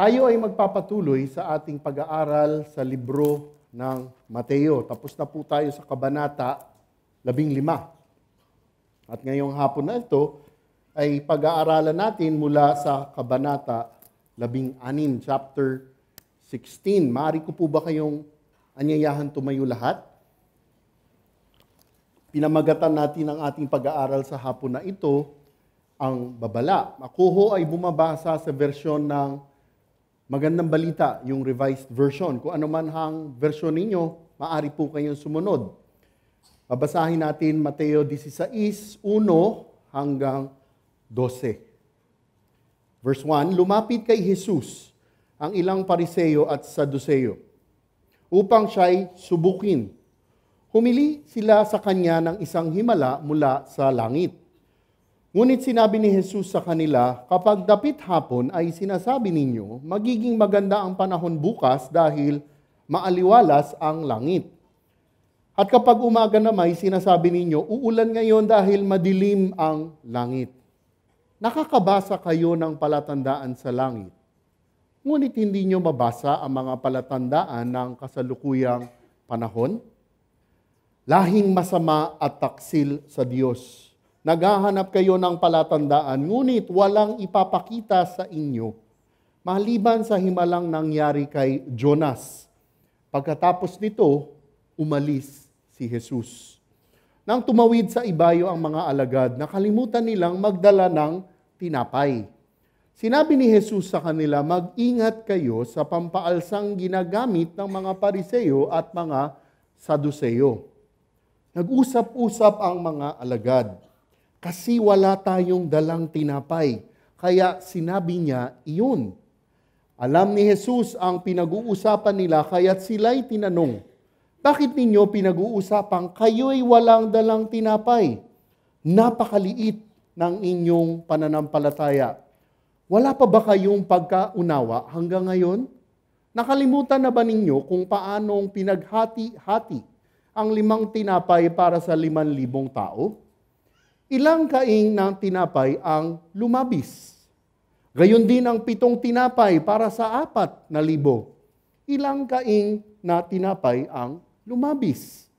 Tayo ay magpapatuloy sa ating pag-aaral sa libro ng Mateo. Tapos na po tayo sa Kabanata 15. At ngayong hapon na ito ay pag-aaralan natin mula sa Kabanata 16, chapter 16. Maaari ko po ba kayong anyayahan tumayo lahat? Pinamagatan natin ang ating pag-aaral sa hapon na ito, ang babala. Ako ho ay bumabasa sa versyon ng magandang balita, yung revised version. Kung ano man ang version ninyo, maaari po kayong sumunod. Babasahin natin Mateo 16, 1 hanggang 12. Verse 1, Lumapit kay Jesus ang ilang pariseyo at saduseyo upang siya'y subukin. Humili sila sa kanya ng isang himala mula sa langit. Ngunit sinabi ni Jesus sa kanila, kapag dapit hapon ay sinasabi ninyo, magiging maganda ang panahon bukas dahil maaliwalas ang langit. At kapag umaga na may sinasabi ninyo, uulan ngayon dahil madilim ang langit. Nakakabasa kayo ng palatandaan sa langit. Ngunit hindi nyo mabasa ang mga palatandaan ng kasalukuyang panahon? Lahing masama at taksil sa Diyos. Naghahanap kayo ng palatandaan, ngunit walang ipapakita sa inyo. Maliban sa himalang nangyari kay Jonas. Pagkatapos nito, umalis si Jesus. Nang tumawid sa ibayo ang mga alagad, nakalimutan nilang magdala ng tinapay. Sinabi ni Jesus sa kanila, mag-ingat kayo sa pampaalsang ginagamit ng mga pariseyo at mga saduseyo Nag-usap-usap ang mga alagad kasi wala tayong dalang tinapay. Kaya sinabi niya iyon. Alam ni Jesus ang pinag-uusapan nila kaya't sila'y tinanong, Bakit ninyo pinag-uusapan kayo'y walang dalang tinapay? Napakaliit ng inyong pananampalataya. Wala pa ba kayong pagkaunawa hanggang ngayon? Nakalimutan na ba ninyo kung paanong pinaghati-hati ang limang tinapay para sa liman libong tao? Ilang kaing ng tinapay ang lumabis? Gayon din ang pitong tinapay para sa apat na libo. Ilang kaing na tinapay ang lumabis?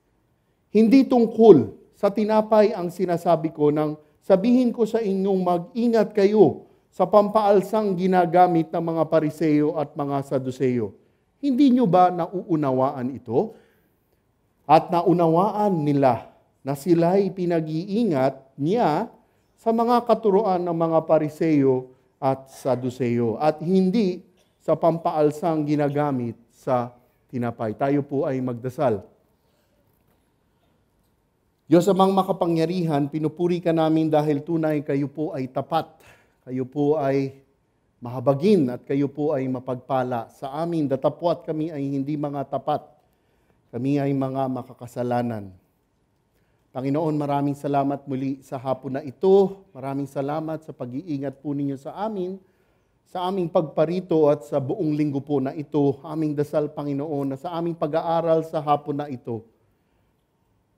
Hindi tungkol sa tinapay ang sinasabi ko nang sabihin ko sa inyong mag-ingat kayo sa pampaalsang ginagamit ng mga pariseyo at mga saduseyo. Hindi nyo ba nauunawaan ito? at naunawaan nila na sila'y pinag-iingat niya sa mga katuroan ng mga pariseyo at saduseyo at hindi sa pampaalsang ginagamit sa tinapay. Tayo po ay magdasal. Diyos amang makapangyarihan, pinupuri ka namin dahil tunay kayo po ay tapat. Kayo po ay mahabagin at kayo po ay mapagpala. Sa amin, datapwat kami ay hindi mga tapat kami ay mga makakasalanan. Panginoon, maraming salamat muli sa hapon na ito. Maraming salamat sa pag-iingat po ninyo sa amin, sa aming pagparito at sa buong linggo po na ito. Aming dasal, Panginoon, na sa aming pag-aaral sa hapon na ito.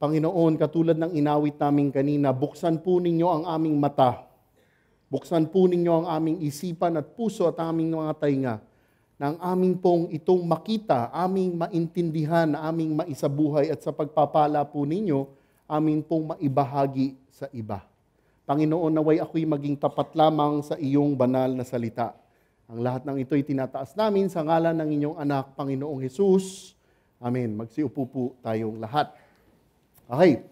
Panginoon, katulad ng inawit namin kanina, buksan po ninyo ang aming mata. Buksan po ninyo ang aming isipan at puso at aming mga tainga ng aming pong itong makita, aming maintindihan, aming maisabuhay at sa pagpapala po ninyo, aming pong maibahagi sa iba. Panginoon, naway ako'y maging tapat lamang sa iyong banal na salita. Ang lahat ng ito'y tinataas namin sa ngalan ng inyong anak, Panginoong Hesus. Amen. Magsiupo po tayong lahat. Okay.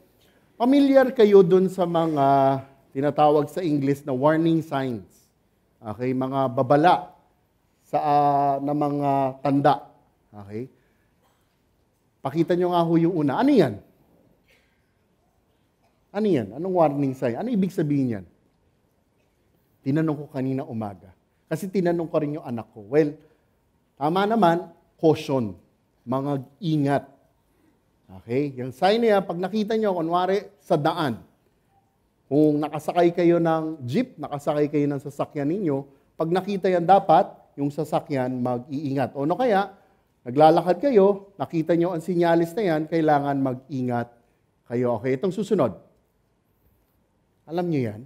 Familiar kayo dun sa mga tinatawag sa English na warning signs. Okay, mga babala sa uh, na mga tanda. Okay? Pakita nyo nga ho yung una. Ano yan? Ano yan? Anong warning sign? Ano ibig sabihin yan? Tinanong ko kanina umaga. Kasi tinanong ko rin yung anak ko. Well, tama naman, caution. Mga ingat. Okay? Yung sign niya, pag nakita nyo, kunwari, sa daan, kung nakasakay kayo ng jeep, nakasakay kayo ng sasakyan ninyo, pag nakita yan dapat, yung sasakyan mag-iingat. O no kaya, naglalakad kayo, nakita nyo ang sinyalis na yan, kailangan mag-ingat kayo. Okay, itong susunod. Alam nyo yan?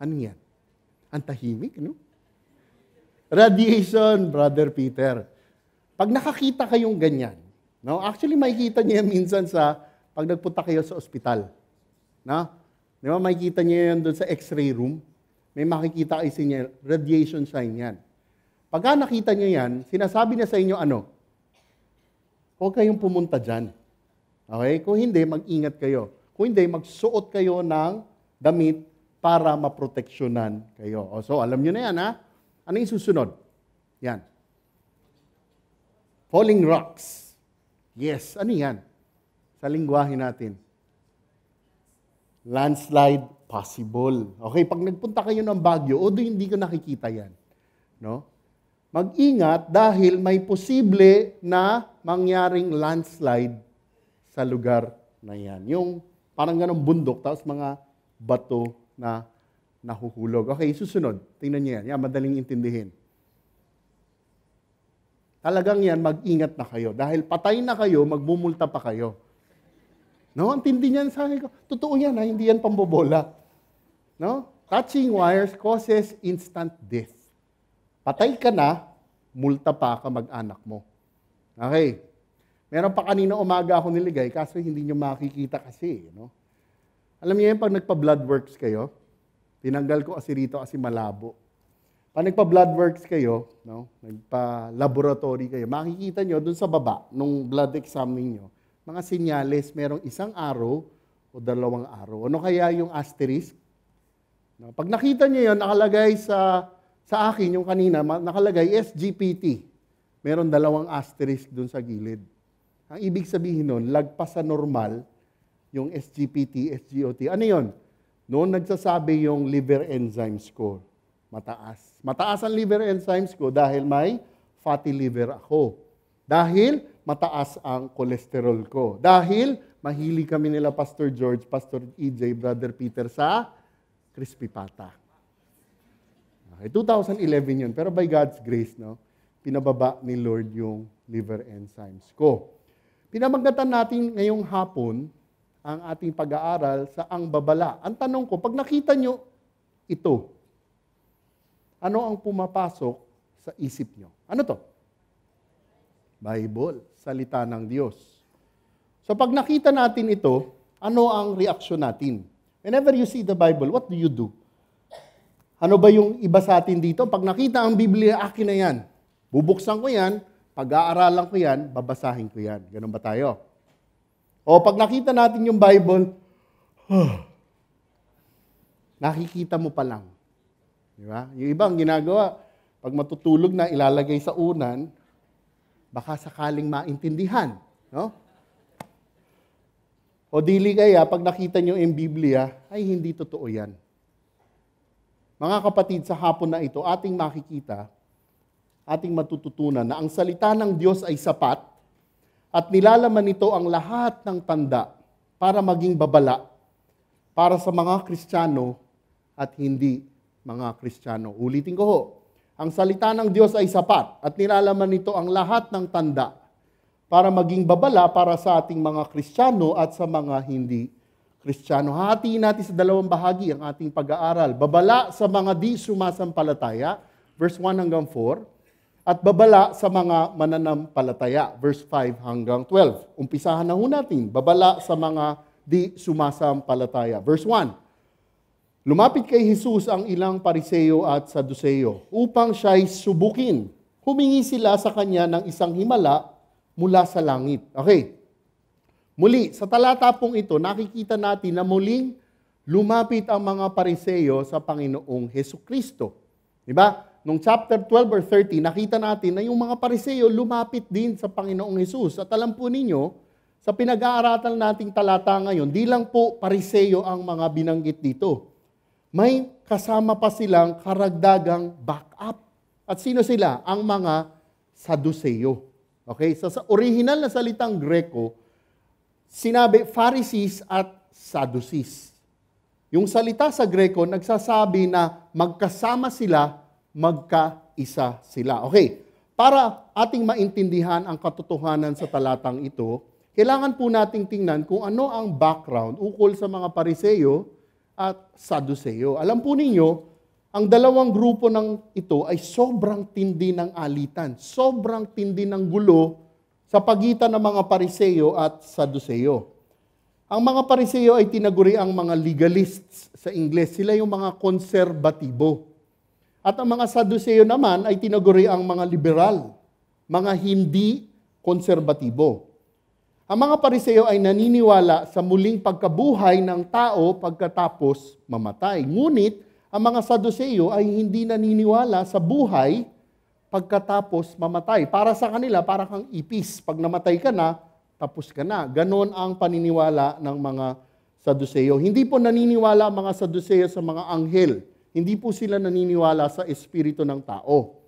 Ano yan? Ang tahimik, no? Radiation, Brother Peter. Pag nakakita kayong ganyan, no? Actually, makikita niyo yan minsan sa pag nagpunta kayo sa ospital. No? Di ba, makikita niyo yan doon sa x-ray room. May makikita kayo sa radiation sign yan. Pagka nakita niyo yan, sinasabi niya sa inyo ano? Huwag kayong pumunta dyan. Okay? Kung hindi, mag-ingat kayo. Kung hindi, magsuot kayo ng damit para maproteksyonan kayo. So, alam niyo na yan, ha? Ano yung susunod? Yan. Falling rocks. Yes, ano yan? Sa lingwahe natin. Landslide possible. Okay, pag nagpunta kayo ng Baguio, o hindi ko nakikita yan. No? Mag-ingat dahil may posible na mangyaring landslide sa lugar na yan. Yung parang ganong bundok, tapos mga bato na nahuhulog. Okay, susunod. Tingnan niyo yan. Yan, madaling intindihin. Talagang yan, mag-ingat na kayo. Dahil patay na kayo, magmumulta pa kayo. No, ang tindi niyan sa akin. Totoo yan, ha? hindi yan pambobola. No? Touching wires causes instant death. Patay ka na, multa pa ka mag-anak mo. Okay. Meron pa kanina umaga ako niligay, kaso hindi nyo makikita kasi. No? Alam niyo yan, pag nagpa-blood works kayo, tinanggal ko kasi rito kasi malabo. Pag nagpa-blood works kayo, no, nagpa-laboratory kayo, makikita nyo dun sa baba, nung blood exam ninyo, mga sinyales, merong isang araw o dalawang araw. Ano kaya yung asterisk? No, pag nakita nyo yun, nakalagay sa, sa akin, yung kanina, nakalagay SGPT. Meron dalawang asterisk dun sa gilid. Ang ibig sabihin nun, lagpas sa normal, yung SGPT, SGOT. Ano yon? Noon nagsasabi yung liver enzyme score mataas. Mataas ang liver enzymes ko dahil may fatty liver ako. Dahil mataas ang cholesterol ko. Dahil mahili kami nila Pastor George, Pastor EJ, Brother Peter sa crispy pata. Okay, 2011 yun. Pero by God's grace, no, pinababa ni Lord yung liver enzymes ko. Pinamagatan natin ngayong hapon ang ating pag-aaral sa ang babala. Ang tanong ko, pag nakita nyo ito, ano ang pumapasok sa isip nyo? Ano to? Bible, salita ng Diyos. So pag nakita natin ito, ano ang reaksyon natin? Whenever you see the Bible, what do you do? Ano ba yung iba sa atin dito? Pag nakita ang Biblia, akin na yan. Bubuksan ko yan, pag-aaralan ko yan, babasahin ko yan. Ganun ba tayo? O pag nakita natin yung Bible, nakikita mo pa lang. Di ba? Yung ibang ginagawa, pag matutulog na, ilalagay sa unan, baka sakaling maintindihan. No? O dili kaya, pag nakita nyo yung Biblia, ay hindi totoo yan. Mga kapatid, sa hapon na ito, ating makikita, ating matututunan na ang salita ng Diyos ay sapat at nilalaman nito ang lahat ng tanda para maging babala para sa mga Kristiyano at hindi mga Kristiyano. Ulitin ko ho, ang salita ng Diyos ay sapat at nilalaman nito ang lahat ng tanda para maging babala para sa ating mga Kristiyano at sa mga hindi Kristiyano. Hahatiin natin sa dalawang bahagi ang ating pag-aaral. Babala sa mga di sumasampalataya, verse 1 hanggang 4, at babala sa mga mananampalataya, verse 5 hanggang 12. Umpisahan na ho natin, babala sa mga di sumasampalataya. Verse 1, Lumapit kay Jesus ang ilang pariseyo at saduseyo upang siya'y subukin. Humingi sila sa kanya ng isang himala mula sa langit. Okay. Muli, sa talata pong ito, nakikita natin na muling lumapit ang mga pariseyo sa Panginoong Heso Kristo. Diba? Nung chapter 12 or 13, nakita natin na yung mga pariseyo lumapit din sa Panginoong Jesus. At alam po ninyo, sa pinag-aaratal nating talata ngayon, di lang po pariseyo ang mga binanggit dito may kasama pa silang karagdagang backup. At sino sila? Ang mga Saduseo. Okay? So, sa original na salitang Greko, sinabi Pharisees at Sadducees. Yung salita sa Greko, nagsasabi na magkasama sila, magkaisa sila. Okay, para ating maintindihan ang katotohanan sa talatang ito, kailangan po nating tingnan kung ano ang background ukol sa mga pariseyo at Saduseo. Alam po ninyo, ang dalawang grupo ng ito ay sobrang tindi ng alitan, sobrang tindi ng gulo sa pagitan ng mga pariseyo at saduseyo. Ang mga pariseyo ay tinaguri ang mga legalists sa Ingles. Sila yung mga konserbatibo. At ang mga saduseyo naman ay tinaguri ang mga liberal, mga hindi konserbatibo. Ang mga pariseyo ay naniniwala sa muling pagkabuhay ng tao pagkatapos mamatay. Ngunit, ang mga saduseyo ay hindi naniniwala sa buhay pagkatapos mamatay. Para sa kanila, para kang ipis. Pag namatay ka na, tapos ka na. Ganon ang paniniwala ng mga saduseyo. Hindi po naniniwala ang mga saduseyo sa mga anghel. Hindi po sila naniniwala sa espiritu ng tao.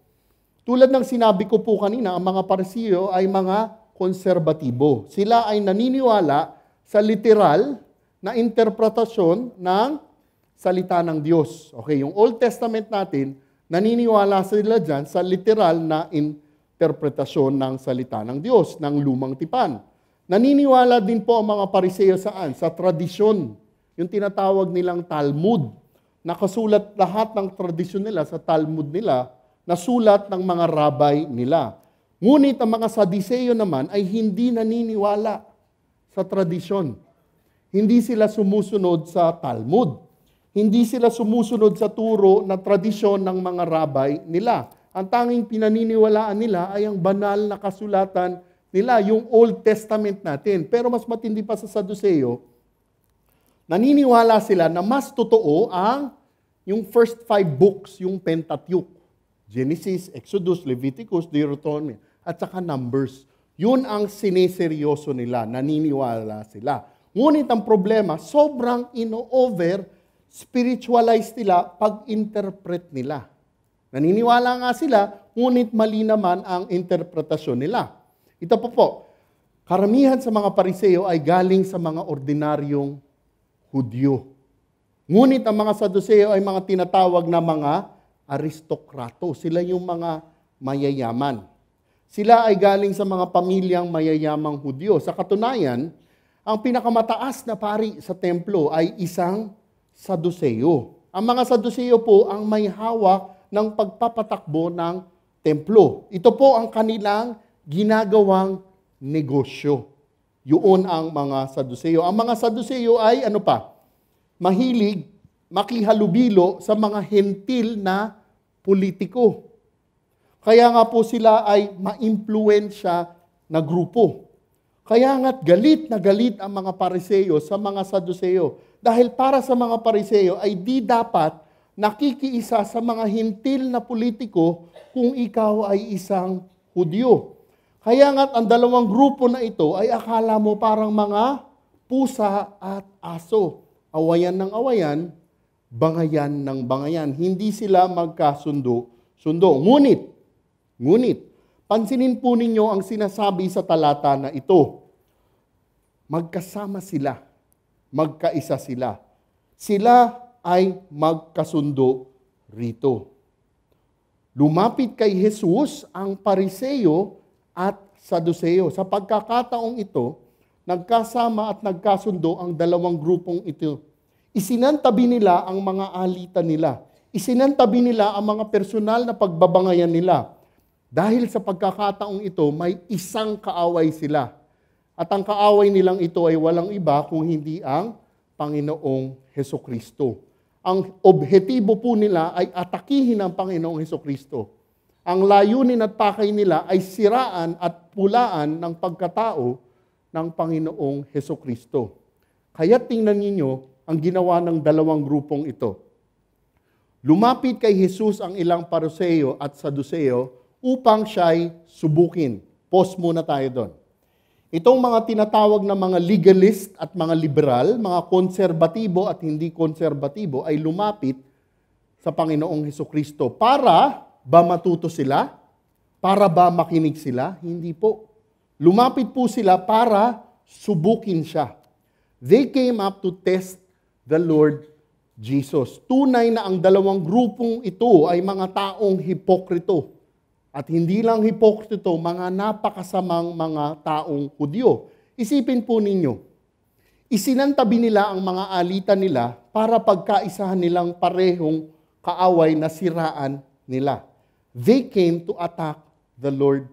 Tulad ng sinabi ko po kanina, ang mga parisiyo ay mga konserbatibo. Sila ay naniniwala sa literal na interpretasyon ng salita ng Diyos. Okay, yung Old Testament natin, naniniwala sila dyan sa literal na interpretasyon ng salita ng Diyos, ng lumang tipan. Naniniwala din po ang mga pariseyo saan? Sa tradisyon. Yung tinatawag nilang Talmud. Nakasulat lahat ng tradisyon nila sa Talmud nila na sulat ng mga rabay nila. Ngunit ang mga Sadiseyo naman ay hindi naniniwala sa tradisyon. Hindi sila sumusunod sa Talmud. Hindi sila sumusunod sa turo na tradisyon ng mga rabay nila. Ang tanging pinaniniwalaan nila ay ang banal na kasulatan nila, yung Old Testament natin. Pero mas matindi pa sa Saduseo, naniniwala sila na mas totoo ang yung first five books, yung Pentateuch. Genesis, Exodus, Leviticus, Deuteronomy, at saka Numbers. Yun ang sineseryoso nila, naniniwala sila. Ngunit ang problema, sobrang ino-over, spiritualize nila pag-interpret nila. Naniniwala nga sila, ngunit mali naman ang interpretasyon nila. Ito po po, karamihan sa mga pariseo ay galing sa mga ordinaryong Hudyo. Ngunit ang mga Saduseo ay mga tinatawag na mga aristokrato. Sila yung mga mayayaman. Sila ay galing sa mga pamilyang mayayamang Hudyo. Sa katunayan, ang pinakamataas na pari sa templo ay isang Saduseo. Ang mga Saduseo po ang may hawak ng pagpapatakbo ng templo. Ito po ang kanilang ginagawang negosyo. Yun ang mga Saduseo. Ang mga Saduseo ay ano pa? Mahilig makihalubilo sa mga hentil na politiko. Kaya nga po sila ay maimpluensya na grupo. Kaya nga't galit na galit ang mga pariseyo sa mga saduseo. Dahil para sa mga pariseyo ay di dapat nakikiisa sa mga hintil na politiko kung ikaw ay isang Hudyo. Kaya nga't ang dalawang grupo na ito ay akala mo parang mga pusa at aso. Awayan ng awayan, bangayan ng bangayan. Hindi sila magkasundo. Sundo. Ngunit, ngunit, pansinin po ninyo ang sinasabi sa talata na ito. Magkasama sila. Magkaisa sila. Sila ay magkasundo rito. Lumapit kay Jesus ang pariseyo at saduseo. Sa pagkakataong ito, nagkasama at nagkasundo ang dalawang grupong ito Isinantabi nila ang mga alita nila. Isinantabi nila ang mga personal na pagbabangayan nila. Dahil sa pagkakataong ito, may isang kaaway sila. At ang kaaway nilang ito ay walang iba kung hindi ang Panginoong Heso Kristo. Ang objetibo po nila ay atakihin ang Panginoong Heso Kristo. Ang layunin at pakay nila ay siraan at pulaan ng pagkatao ng Panginoong Heso Kristo. Kaya tingnan ninyo, ang ginawa ng dalawang grupong ito. Lumapit kay Jesus ang ilang paruseo at saduseo upang siya'y subukin. Pause muna tayo doon. Itong mga tinatawag na mga legalist at mga liberal, mga konserbatibo at hindi konserbatibo ay lumapit sa Panginoong Heso Kristo para ba matuto sila? Para ba makinig sila? Hindi po. Lumapit po sila para subukin siya. They came up to test the Lord Jesus. Tunay na ang dalawang grupong ito ay mga taong hipokrito. At hindi lang hipokrito, mga napakasamang mga taong Hudyo. Isipin po ninyo, isinantabi nila ang mga alita nila para pagkaisahan nilang parehong kaaway na siraan nila. They came to attack the Lord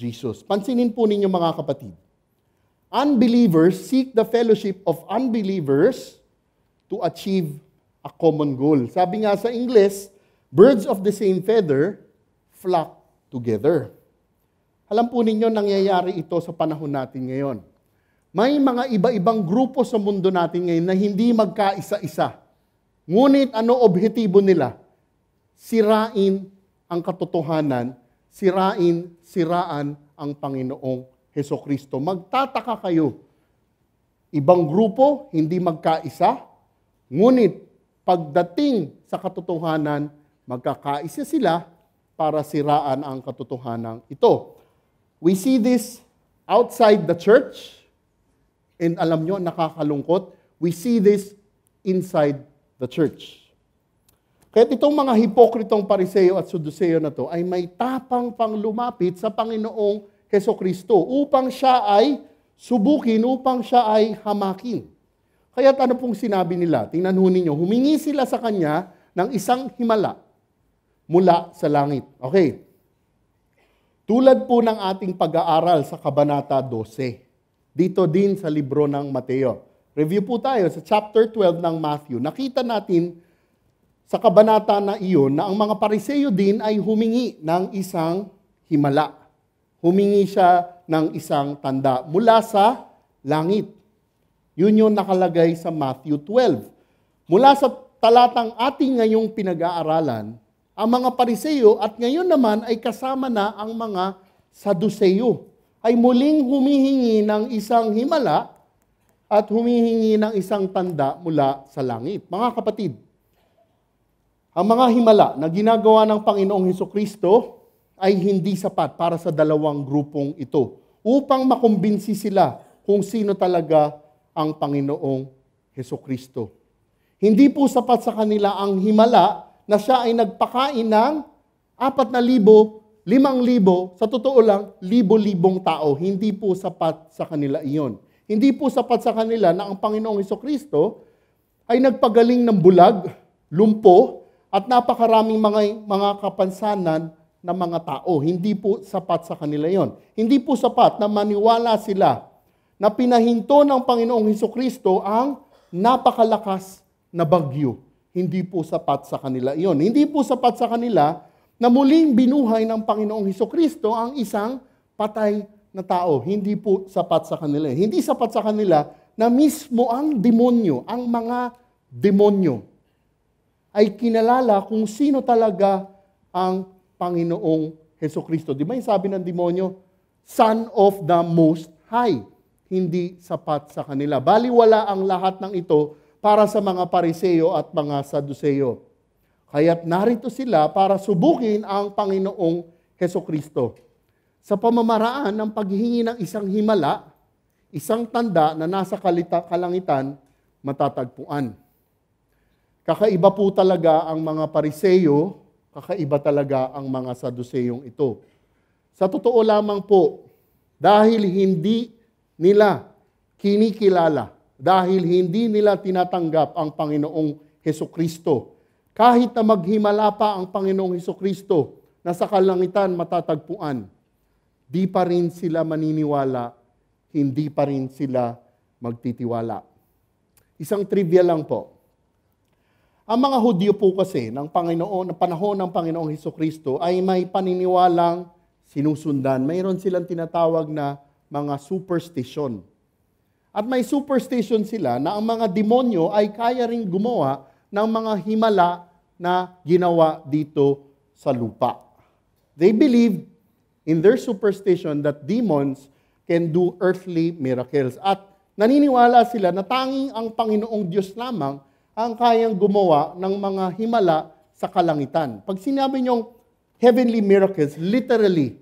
Jesus. Pansinin po ninyo mga kapatid. Unbelievers seek the fellowship of unbelievers to achieve a common goal. Sabi nga sa English, birds of the same feather flock together. Alam po ninyo, nangyayari ito sa panahon natin ngayon. May mga iba-ibang grupo sa mundo natin ngayon na hindi magkaisa-isa. Ngunit ano objetibo nila? Sirain ang katotohanan, sirain, siraan ang Panginoong Heso Kristo. Magtataka kayo. Ibang grupo, hindi magkaisa, ngunit pagdating sa katotohanan, magkakaisa sila para siraan ang katotohanan ito. We see this outside the church, and alam nyo, nakakalungkot, we see this inside the church. Kaya itong mga hipokritong pariseo at suduseo na to ay may tapang pang lumapit sa Panginoong Heso Kristo upang siya ay subukin, upang siya ay hamakin. Kaya ano pong sinabi nila? Tingnan ho ninyo, humingi sila sa kanya ng isang himala mula sa langit. Okay, tulad po ng ating pag-aaral sa Kabanata 12, dito din sa libro ng Mateo. Review po tayo sa chapter 12 ng Matthew. Nakita natin sa kabanata na iyon na ang mga pariseyo din ay humingi ng isang himala. Humingi siya ng isang tanda mula sa langit. Yun yung nakalagay sa Matthew 12. Mula sa talatang ating ngayong pinag-aaralan, ang mga pariseyo at ngayon naman ay kasama na ang mga saduseyo ay muling humihingi ng isang himala at humihingi ng isang tanda mula sa langit. Mga kapatid, ang mga himala na ginagawa ng Panginoong Heso Kristo ay hindi sapat para sa dalawang grupong ito upang makumbinsi sila kung sino talaga ang Panginoong Heso Kristo. Hindi po sapat sa kanila ang himala na siya ay nagpakain ng apat na libo, limang libo, sa totoo lang, libo-libong tao. Hindi po sapat sa kanila iyon. Hindi po sapat sa kanila na ang Panginoong Iso Kristo ay nagpagaling ng bulag, lumpo, at napakaraming mga, mga kapansanan ng mga tao. Hindi po sapat sa kanila yon. Hindi po sapat na maniwala sila na pinahinto ng Panginoong Heso Kristo ang napakalakas na bagyo hindi po sapat sa kanila iyon. Hindi po sapat sa kanila na muling binuhay ng Panginoong Heso Kristo ang isang patay na tao. Hindi po sapat sa kanila. Hindi sapat sa kanila na mismo ang demonyo, ang mga demonyo, ay kinalala kung sino talaga ang Panginoong Heso Kristo. Di ba yung sabi ng demonyo? Son of the Most High. Hindi sapat sa kanila. Baliwala ang lahat ng ito para sa mga pariseo at mga saduseyo. Kaya't narito sila para subukin ang Panginoong Heso Kristo. Sa pamamaraan ng paghihingi ng isang himala, isang tanda na nasa kalita, kalangitan, matatagpuan. Kakaiba po talaga ang mga pariseyo, kakaiba talaga ang mga saduseyong ito. Sa totoo lamang po, dahil hindi nila kinikilala dahil hindi nila tinatanggap ang Panginoong Heso Kristo. Kahit na maghimala pa ang Panginoong Heso Kristo na sa kalangitan matatagpuan, di pa rin sila maniniwala, hindi pa rin sila magtitiwala. Isang trivia lang po. Ang mga Hudyo po kasi ng Panginoon, ng panahon ng Panginoong Heso Kristo ay may paniniwalang sinusundan. Mayroon silang tinatawag na mga superstition. At may superstition sila na ang mga demonyo ay kaya ring gumawa ng mga himala na ginawa dito sa lupa. They believe in their superstition that demons can do earthly miracles. At naniniwala sila na tanging ang Panginoong Diyos lamang ang kayang gumawa ng mga himala sa kalangitan. Pag sinabi niyong heavenly miracles, literally,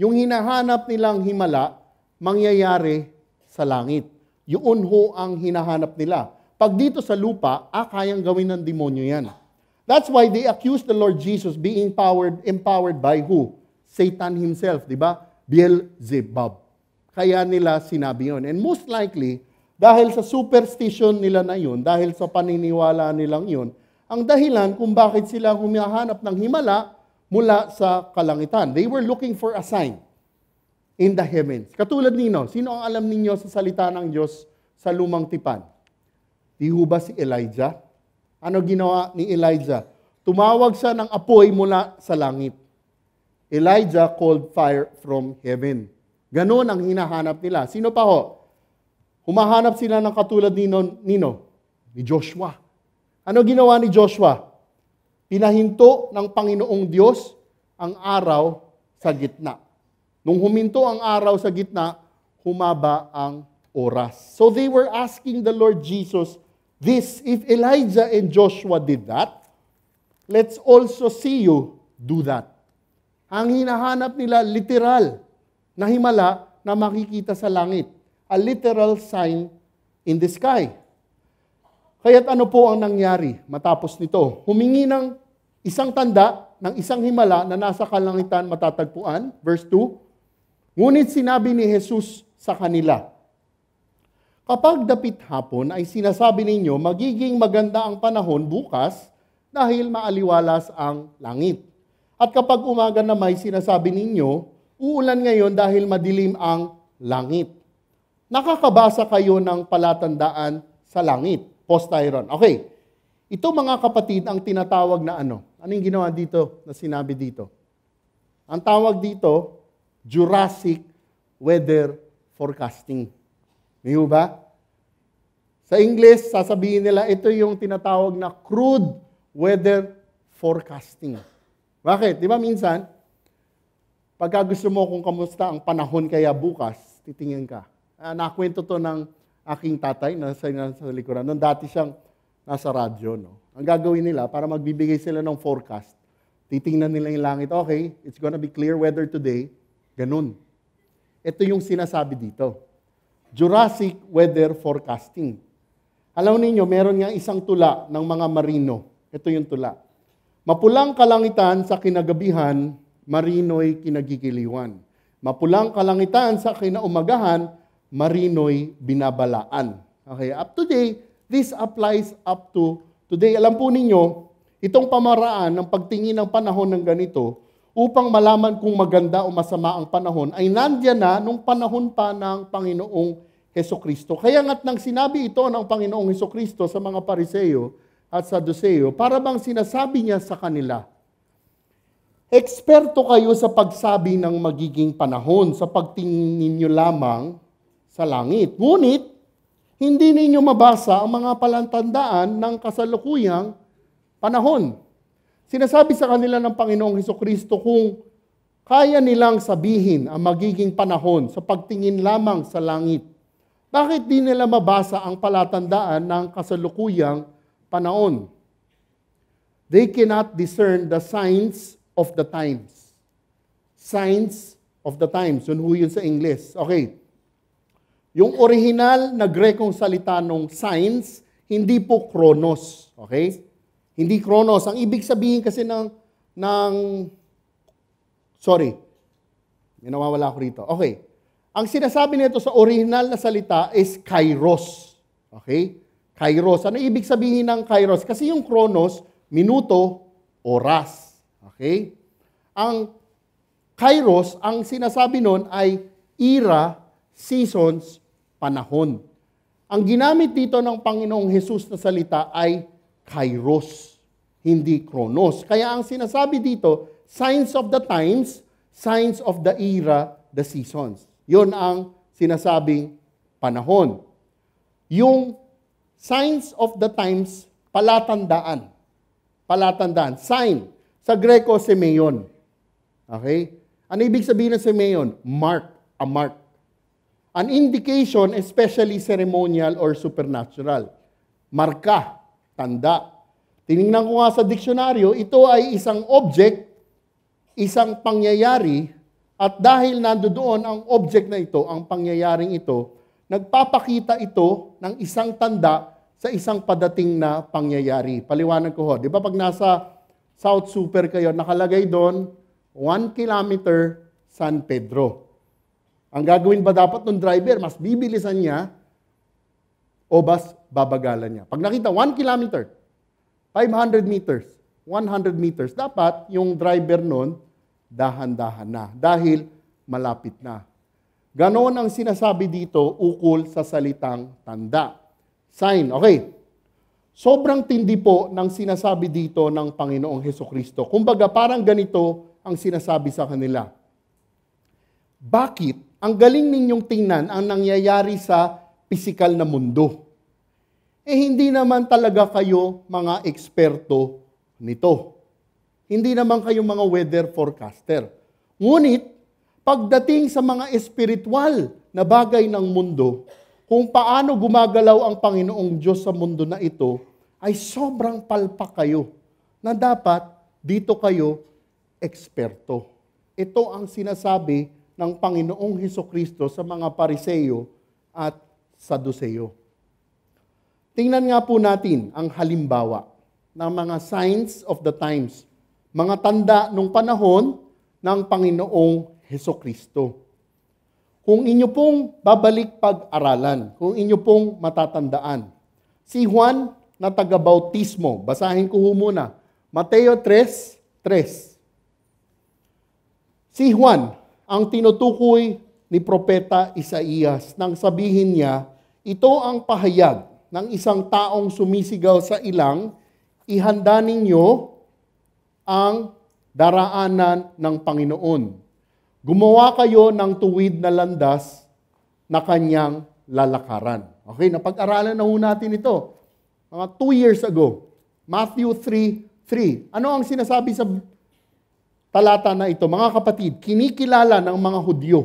yung hinahanap nilang himala, mangyayari sa langit. Yun ho ang hinahanap nila. Pag dito sa lupa, ah, kayang gawin ng demonyo yan. That's why they accuse the Lord Jesus being powered, empowered by who? Satan himself, di ba? Beelzebub. Kaya nila sinabi yon. And most likely, dahil sa superstition nila na yun, dahil sa paniniwala nilang yun, ang dahilan kung bakit sila humihanap ng himala mula sa kalangitan. They were looking for a sign in the heavens. Katulad nino, sino ang alam ninyo sa salita ng Diyos sa lumang tipan? Di ho ba si Elijah? Ano ginawa ni Elijah? Tumawag siya ng apoy mula sa langit. Elijah called fire from heaven. Ganon ang hinahanap nila. Sino pa ho? Humahanap sila ng katulad nino, nino ni Joshua. Ano ginawa ni Joshua? Pinahinto ng Panginoong Diyos ang araw sa gitna. Nung huminto ang araw sa gitna, humaba ang oras. So they were asking the Lord Jesus this. If Elijah and Joshua did that, let's also see you do that. Ang hinahanap nila, literal na himala na makikita sa langit. A literal sign in the sky. Kaya't ano po ang nangyari matapos nito? Humingi ng isang tanda ng isang himala na nasa kalangitan matatagpuan. Verse 2, Ngunit sinabi ni Jesus sa kanila, Kapag dapit hapon ay sinasabi ninyo, magiging maganda ang panahon bukas dahil maaliwalas ang langit. At kapag umaga na may sinasabi ninyo, uulan ngayon dahil madilim ang langit. Nakakabasa kayo ng palatandaan sa langit. Post-iron. Okay. Ito mga kapatid ang tinatawag na ano? Ano yung ginawa dito na sinabi dito? Ang tawag dito, Jurassic Weather Forecasting. May ba? Sa English, sasabihin nila, ito yung tinatawag na crude weather forecasting. Bakit? Di ba minsan, pagka gusto mo kung kamusta ang panahon kaya bukas, titingin ka. Uh, nakwento to ng aking tatay na sa, sa likuran. Noon dati siyang nasa radyo. No? Ang gagawin nila, para magbibigay sila ng forecast, titingnan nila yung langit, okay, it's gonna be clear weather today. Ganun. Ito yung sinasabi dito. Jurassic Weather Forecasting. Alam ninyo, meron nga isang tula ng mga marino. Ito yung tula. Mapulang kalangitan sa kinagabihan, marino'y kinagigiliwan. Mapulang kalangitan sa kinaumagahan, marino'y binabalaan. Okay, up to date, this applies up to today. Alam po ninyo, itong pamaraan ng pagtingin ng panahon ng ganito, upang malaman kung maganda o masama ang panahon, ay nandyan na nung panahon pa ng Panginoong Heso Kristo. Kaya nga't nang sinabi ito ng Panginoong Heso Kristo sa mga pariseyo, at Saduseo, para bang sinasabi niya sa kanila, Eksperto kayo sa pagsabi ng magiging panahon sa pagtingin ninyo lamang sa langit. Ngunit, hindi ninyo mabasa ang mga palantandaan ng kasalukuyang panahon. Sinasabi sa kanila ng Panginoong Heso Kristo kung kaya nilang sabihin ang magiging panahon sa pagtingin lamang sa langit. Bakit di nila mabasa ang palatandaan ng kasalukuyang panahon. They cannot discern the signs of the times. Signs of the times. Yun ho yun sa English. Okay. Yung original na Grekong salita ng signs, hindi po chronos. Okay? Hindi chronos. Ang ibig sabihin kasi ng, ng sorry, nawawala ko rito. Okay. Ang sinasabi nito sa original na salita is kairos. Okay? Kairos. Ano ibig sabihin ng kairos? Kasi yung chronos, minuto, oras. Okay? Ang kairos, ang sinasabi nun ay era, seasons, panahon. Ang ginamit dito ng Panginoong Hesus na salita ay kairos, hindi chronos. Kaya ang sinasabi dito, signs of the times, signs of the era, the seasons. Yun ang sinasabing panahon. Yung Signs of the times, palatandaan. Palatandaan. Sign. Sa Greco, semeyon. Okay? Ano ibig sabihin ng semeyon? Mark. A mark. An indication, especially ceremonial or supernatural. Marka. Tanda. Tiningnan ko nga sa diksyonaryo, ito ay isang object, isang pangyayari, at dahil nandoon ang object na ito, ang pangyayaring ito, nagpapakita ito ng isang tanda sa isang padating na pangyayari. Paliwanag ko ho. Di ba pag nasa South Super kayo, nakalagay doon, 1 kilometer San Pedro. Ang gagawin ba dapat ng driver? Mas bibilisan niya o bas babagalan niya. Pag nakita 1 kilometer, 500 meters, 100 meters. Dapat yung driver nun, dahan-dahan na. Dahil malapit na. Ganon ang sinasabi dito ukol sa salitang tanda. Sign. Okay. Sobrang tindi po ng sinasabi dito ng Panginoong Heso Kristo. Kumbaga, parang ganito ang sinasabi sa kanila. Bakit? Ang galing ninyong tingnan ang nangyayari sa pisikal na mundo. Eh hindi naman talaga kayo mga eksperto nito. Hindi naman kayo mga weather forecaster. Ngunit, pagdating sa mga espiritual na bagay ng mundo, kung paano gumagalaw ang Panginoong Diyos sa mundo na ito, ay sobrang palpak kayo na dapat dito kayo eksperto. Ito ang sinasabi ng Panginoong Heso Kristo sa mga pariseyo at saduseyo. Tingnan nga po natin ang halimbawa ng mga signs of the times, mga tanda nung panahon ng Panginoong Heso Kristo. Kung inyo pong babalik pag-aralan, kung inyo pong matatandaan, si Juan na taga-bautismo, basahin ko ho muna, Mateo 3, 3. Si Juan, ang tinutukoy ni Propeta Isaías nang sabihin niya, ito ang pahayag ng isang taong sumisigaw sa ilang, ihanda ninyo ang daraanan ng Panginoon. Gumawa kayo ng tuwid na landas na kanyang lalakaran. Okay, napag-aralan na ho natin ito. Mga two years ago, Matthew 3, 3. Ano ang sinasabi sa talata na ito, mga kapatid, kinikilala ng mga Hudyo,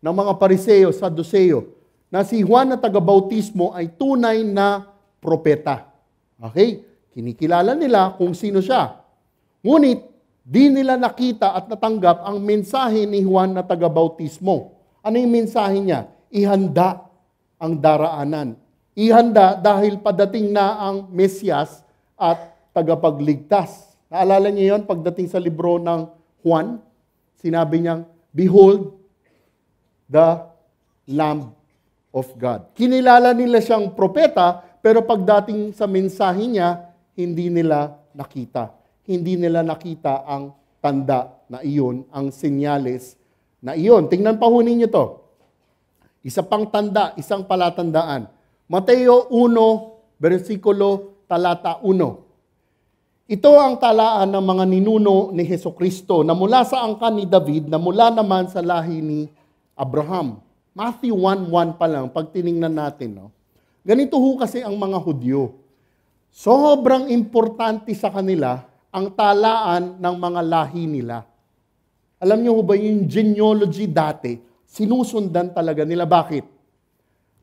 ng mga Pariseo, Saduceo, na si Juan na taga-bautismo ay tunay na propeta. Okay? Kinikilala nila kung sino siya. Ngunit, di nila nakita at natanggap ang mensahe ni Juan na taga-bautismo. Ano yung mensahe niya? Ihanda ang daraanan. Ihanda dahil padating na ang Mesyas at tagapagligtas. Naalala niyo yon pagdating sa libro ng Juan, sinabi niyang, Behold, the Lamb of God. Kinilala nila siyang propeta, pero pagdating sa mensahe niya, hindi nila nakita. Hindi nila nakita ang tanda na iyon, ang senyales na iyon. Tingnan pa ho ninyo to. Isa pang tanda, isang palatandaan. Mateo 1, versikulo talata 1. Ito ang talaan ng mga ninuno ni Heso Kristo na mula sa angkan ni David na mula naman sa lahi ni Abraham. Matthew 1.1 pa lang, pag tiningnan natin. No? Ganito ho kasi ang mga Hudyo. Sobrang importante sa kanila ang talaan ng mga lahi nila. Alam niyo ho ba yung genealogy dati, sinusundan talaga nila. Bakit?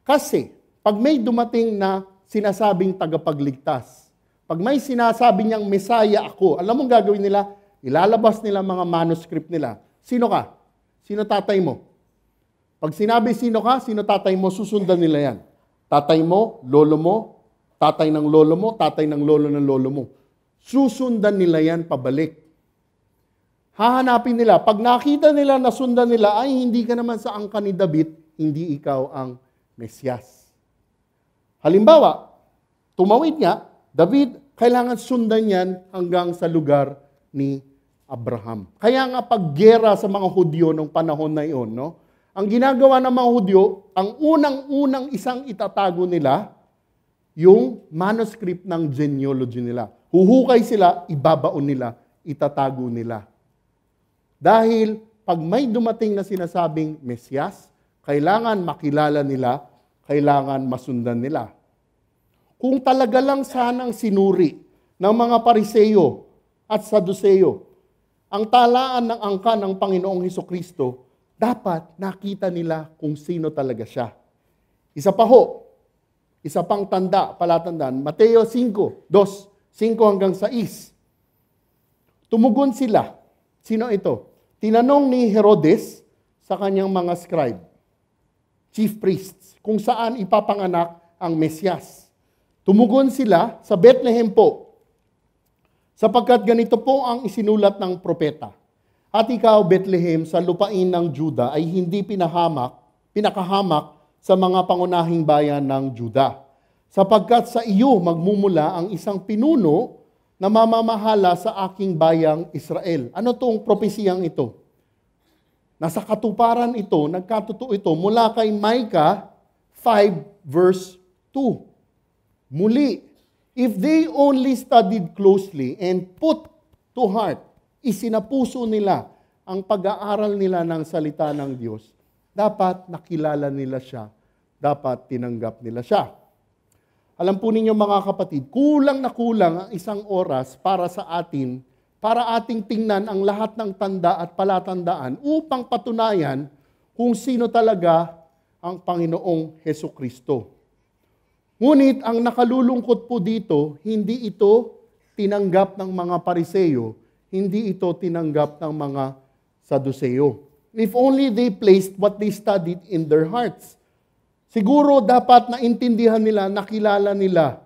Kasi, pag may dumating na sinasabing tagapagligtas, pag may sinasabi niyang Messiah ako, alam mo gagawin nila? Ilalabas nila mga manuscript nila. Sino ka? Sino tatay mo? Pag sinabi sino ka, sino tatay mo, susundan nila yan. Tatay mo, lolo mo, tatay ng lolo mo, tatay ng lolo ng lolo mo. Susundan nila yan pabalik. Hahanapin nila. Pag nakita nila na sundan nila, ay hindi ka naman sa angka ni David, hindi ikaw ang Mesyas. Halimbawa, tumawid niya, David, kailangan sundan yan hanggang sa lugar ni Abraham. Kaya nga paggera sa mga Hudyo nung panahon na iyon, no? ang ginagawa ng mga Hudyo, ang unang-unang isang itatago nila, yung manuscript ng genealogy nila. Huhukay sila, ibabaon nila, itatago nila. Dahil pag may dumating na sinasabing Mesyas, kailangan makilala nila, kailangan masundan nila. Kung talaga lang sanang sinuri ng mga pariseyo at saduseyo ang talaan ng angka ng Panginoong Heso Kristo, dapat nakita nila kung sino talaga siya. Isa pa ho, isa pang tanda, palatandaan, Mateo 5, 2, 5 hanggang 6. Tumugon sila. Sino ito? Tinanong ni Herodes sa kanyang mga scribe, chief priests, kung saan ipapanganak ang Mesyas. Tumugon sila sa Bethlehem po, sapagkat ganito po ang isinulat ng propeta. At ikaw, Bethlehem, sa lupain ng Juda ay hindi pinahamak, pinakahamak sa mga pangunahing bayan ng Juda. Sapagkat sa iyo magmumula ang isang pinuno na mamamahala sa aking bayang Israel. Ano tong propesiyang ito? Nasa katuparan ito, nagkatotoo ito mula kay Micah 5 verse 2. Muli, if they only studied closely and put to heart, isinapuso nila ang pag-aaral nila ng salita ng Diyos, dapat nakilala nila siya, dapat tinanggap nila siya. Alam po ninyo mga kapatid, kulang na kulang ang isang oras para sa atin, para ating tingnan ang lahat ng tanda at palatandaan upang patunayan kung sino talaga ang Panginoong Heso Kristo. Ngunit ang nakalulungkot po dito, hindi ito tinanggap ng mga pariseyo, hindi ito tinanggap ng mga Saduseo. If only they placed what they studied in their hearts. Siguro dapat naintindihan nila, nakilala nila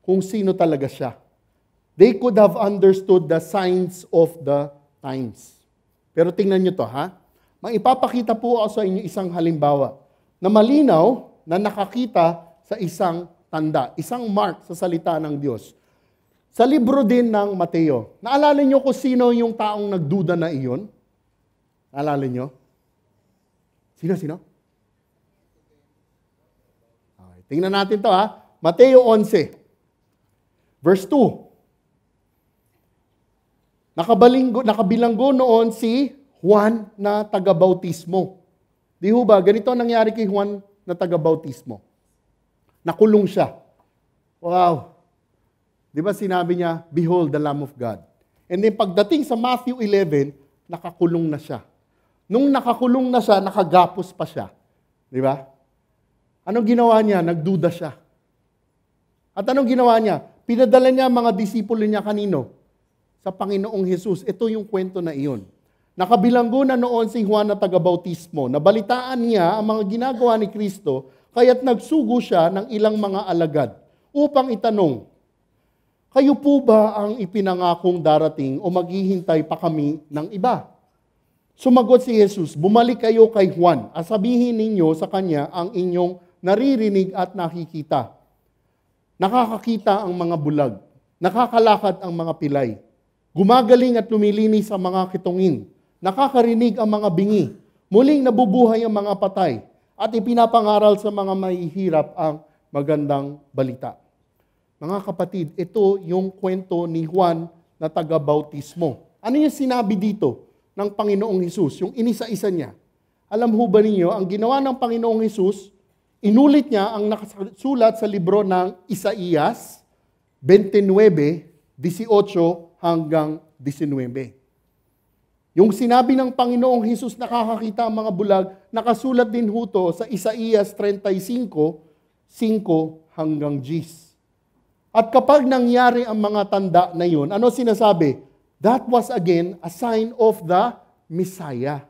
kung sino talaga siya. They could have understood the signs of the times. Pero tingnan nyo to ha. Maipapakita po ako sa inyo isang halimbawa na malinaw na nakakita sa isang tanda, isang mark sa salita ng Diyos. Sa libro din ng Mateo. Naalala nyo kung sino yung taong nagduda na iyon? Naalala nyo? Sino, sino? Tingnan natin to ha. Mateo 11, verse 2. Nakabalinggo, nakabilanggo noon si Juan na taga-bautismo. Di ho ba, ganito ang nangyari kay Juan na taga-bautismo. Nakulong siya. Wow. Di ba sinabi niya, Behold the Lamb of God. And then pagdating sa Matthew 11, nakakulong na siya. Nung nakakulong na siya, nakagapos pa siya. Di ba? Anong ginawa niya? Nagduda siya. At anong ginawa niya? Pinadala niya mga disipulo niya kanino? Sa Panginoong Hesus. Ito yung kwento na iyon. Nakabilanggo na noon si Juan na taga-bautismo. Nabalitaan niya ang mga ginagawa ni Kristo, kaya't nagsugo siya ng ilang mga alagad upang itanong, Kayo po ba ang ipinangakong darating o maghihintay pa kami ng iba? Sumagot si Jesus, bumalik kayo kay Juan at sabihin ninyo sa kanya ang inyong naririnig at nakikita. Nakakakita ang mga bulag, nakakalakad ang mga pilay, gumagaling at lumilinis ang mga kitungin, nakakarinig ang mga bingi, muling nabubuhay ang mga patay, at ipinapangaral sa mga mahihirap ang magandang balita. Mga kapatid, ito yung kwento ni Juan na taga-bautismo. Ano yung sinabi dito ng Panginoong Hesus? Yung inisa-isa niya. Alam ho ba ninyo, ang ginawa ng Panginoong Hesus, Inulit niya ang nakasulat sa libro ng Isaías 29, 18 hanggang 19. Yung sinabi ng Panginoong Hesus nakakakita ang mga bulag, nakasulat din huto sa Isaías 35, 5 hanggang 10. At kapag nangyari ang mga tanda na yun, ano sinasabi? That was again a sign of the Messiah.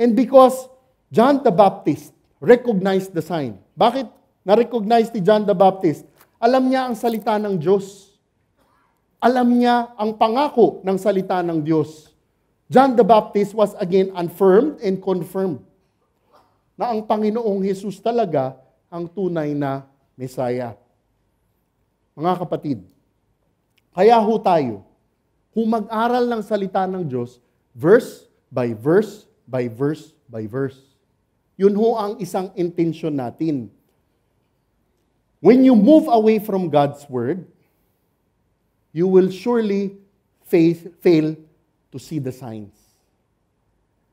And because John the Baptist recognize the sign. Bakit na-recognize ni John the Baptist? Alam niya ang salita ng Diyos. Alam niya ang pangako ng salita ng Diyos. John the Baptist was again affirmed and confirmed na ang Panginoong Hesus talaga ang tunay na Messiah. Mga kapatid, kaya ho tayo, kung mag-aral ng salita ng Diyos, verse by verse by verse by verse. Yun ho ang isang intention natin. When you move away from God's Word, you will surely faith, fail to see the signs.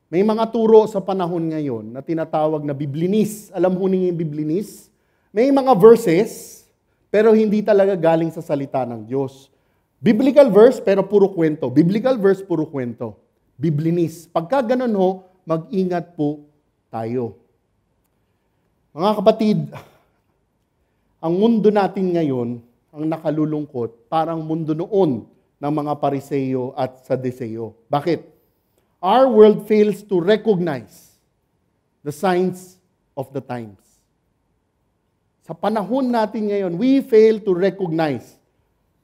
May mga turo sa panahon ngayon na tinatawag na biblinis. Alam ho ninyo yung biblinis? May mga verses, pero hindi talaga galing sa salita ng Diyos. Biblical verse, pero puro kwento. Biblical verse, puro kwento. Biblinis. Pagka ganun ho, mag-ingat po tayo. Mga kapatid, ang mundo natin ngayon, ang nakalulungkot, parang mundo noon ng mga pariseyo at sadeseyo. Bakit? Our world fails to recognize the signs of the times. Sa panahon natin ngayon, we fail to recognize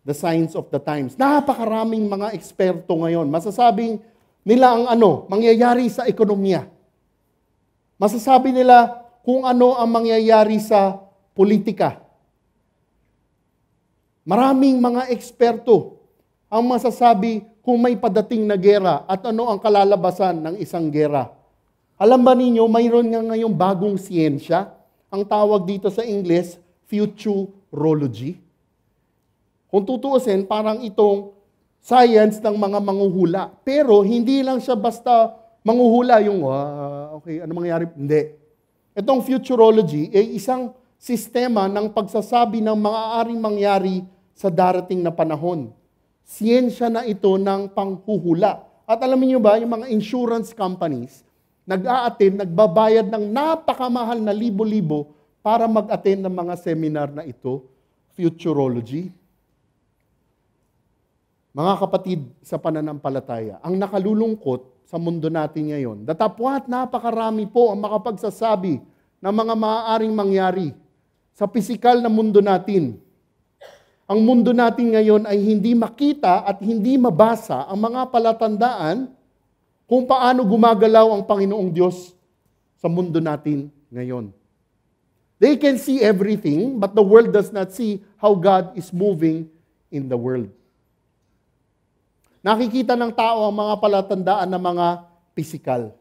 the signs of the times. Napakaraming mga eksperto ngayon. Masasabing nila ang ano, mangyayari sa ekonomiya. Masasabi nila kung ano ang mangyayari sa politika. Maraming mga eksperto ang masasabi kung may padating na gera at ano ang kalalabasan ng isang gera. Alam ba ninyo, mayroon nga ngayong bagong siyensya. Ang tawag dito sa English, futurology. Kung tutuusin, parang itong science ng mga manguhula. Pero hindi lang siya basta manguhula yung, ah, okay, ano mangyari? Hindi. Itong futurology ay isang sistema ng pagsasabi ng maaaring mangyari sa darating na panahon. Siyensya na ito ng panghuhula. At alam niyo ba, yung mga insurance companies, nag-a-attend, nagbabayad ng napakamahal na libo-libo para mag-attend ng mga seminar na ito, futurology. Mga kapatid sa pananampalataya, ang nakalulungkot sa mundo natin ngayon, datapwat napakarami po ang makapagsasabi ng mga maaaring mangyari sa pisikal na mundo natin. Ang mundo natin ngayon ay hindi makita at hindi mabasa ang mga palatandaan kung paano gumagalaw ang Panginoong Diyos sa mundo natin ngayon. They can see everything, but the world does not see how God is moving in the world. Nakikita ng tao ang mga palatandaan ng mga pisikal.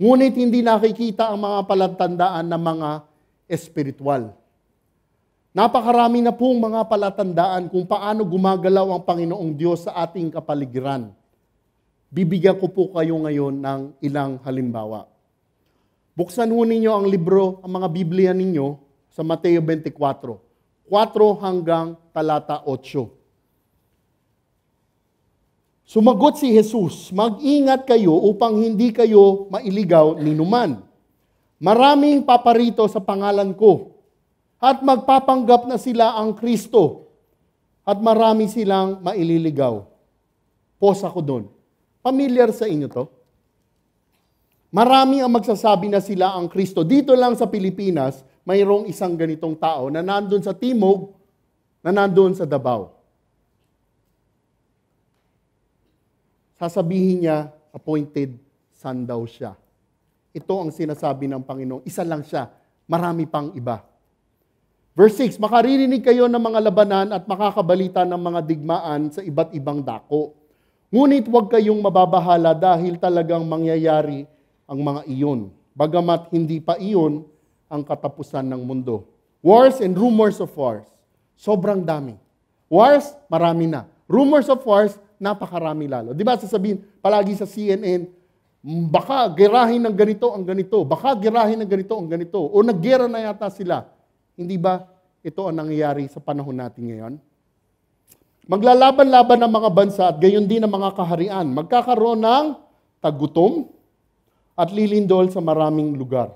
Ngunit hindi nakikita ang mga palatandaan ng mga espiritual. Napakarami na pong mga palatandaan kung paano gumagalaw ang Panginoong Diyos sa ating kapaligiran. Bibigyan ko po kayo ngayon ng ilang halimbawa. Buksan ho ninyo ang libro, ang mga Biblia ninyo sa Mateo 24. 4 hanggang talata 8. Sumagot si Jesus, mag-ingat kayo upang hindi kayo mailigaw ni numan. Maraming paparito sa pangalan ko at magpapanggap na sila ang Kristo at marami silang maililigaw. Pos ako doon. Familiar sa inyo to? Marami ang magsasabi na sila ang Kristo. Dito lang sa Pilipinas, mayroong isang ganitong tao na nandun sa Timog, na nandun sa Davao. Sasabihin niya, appointed son daw siya. Ito ang sinasabi ng Panginoon. Isa lang siya. Marami pang iba. Verse 6, Makaririnig kayo ng mga labanan at makakabalita ng mga digmaan sa iba't ibang dako. Ngunit huwag kayong mababahala dahil talagang mangyayari ang mga iyon. Bagamat hindi pa iyon ang katapusan ng mundo. Wars and rumors of wars. Sobrang dami. Wars, marami na. Rumors of wars, napakarami lalo. Di ba sasabihin, palagi sa CNN, baka gerahin ng ganito ang ganito. Baka gerahin ng ganito ang ganito. O naggera na yata sila. Hindi ba ito ang nangyayari sa panahon natin ngayon? Maglalaban-laban ng mga bansa at gayon din ang mga kaharian. Magkakaroon ng tagutom at lilindol sa maraming lugar.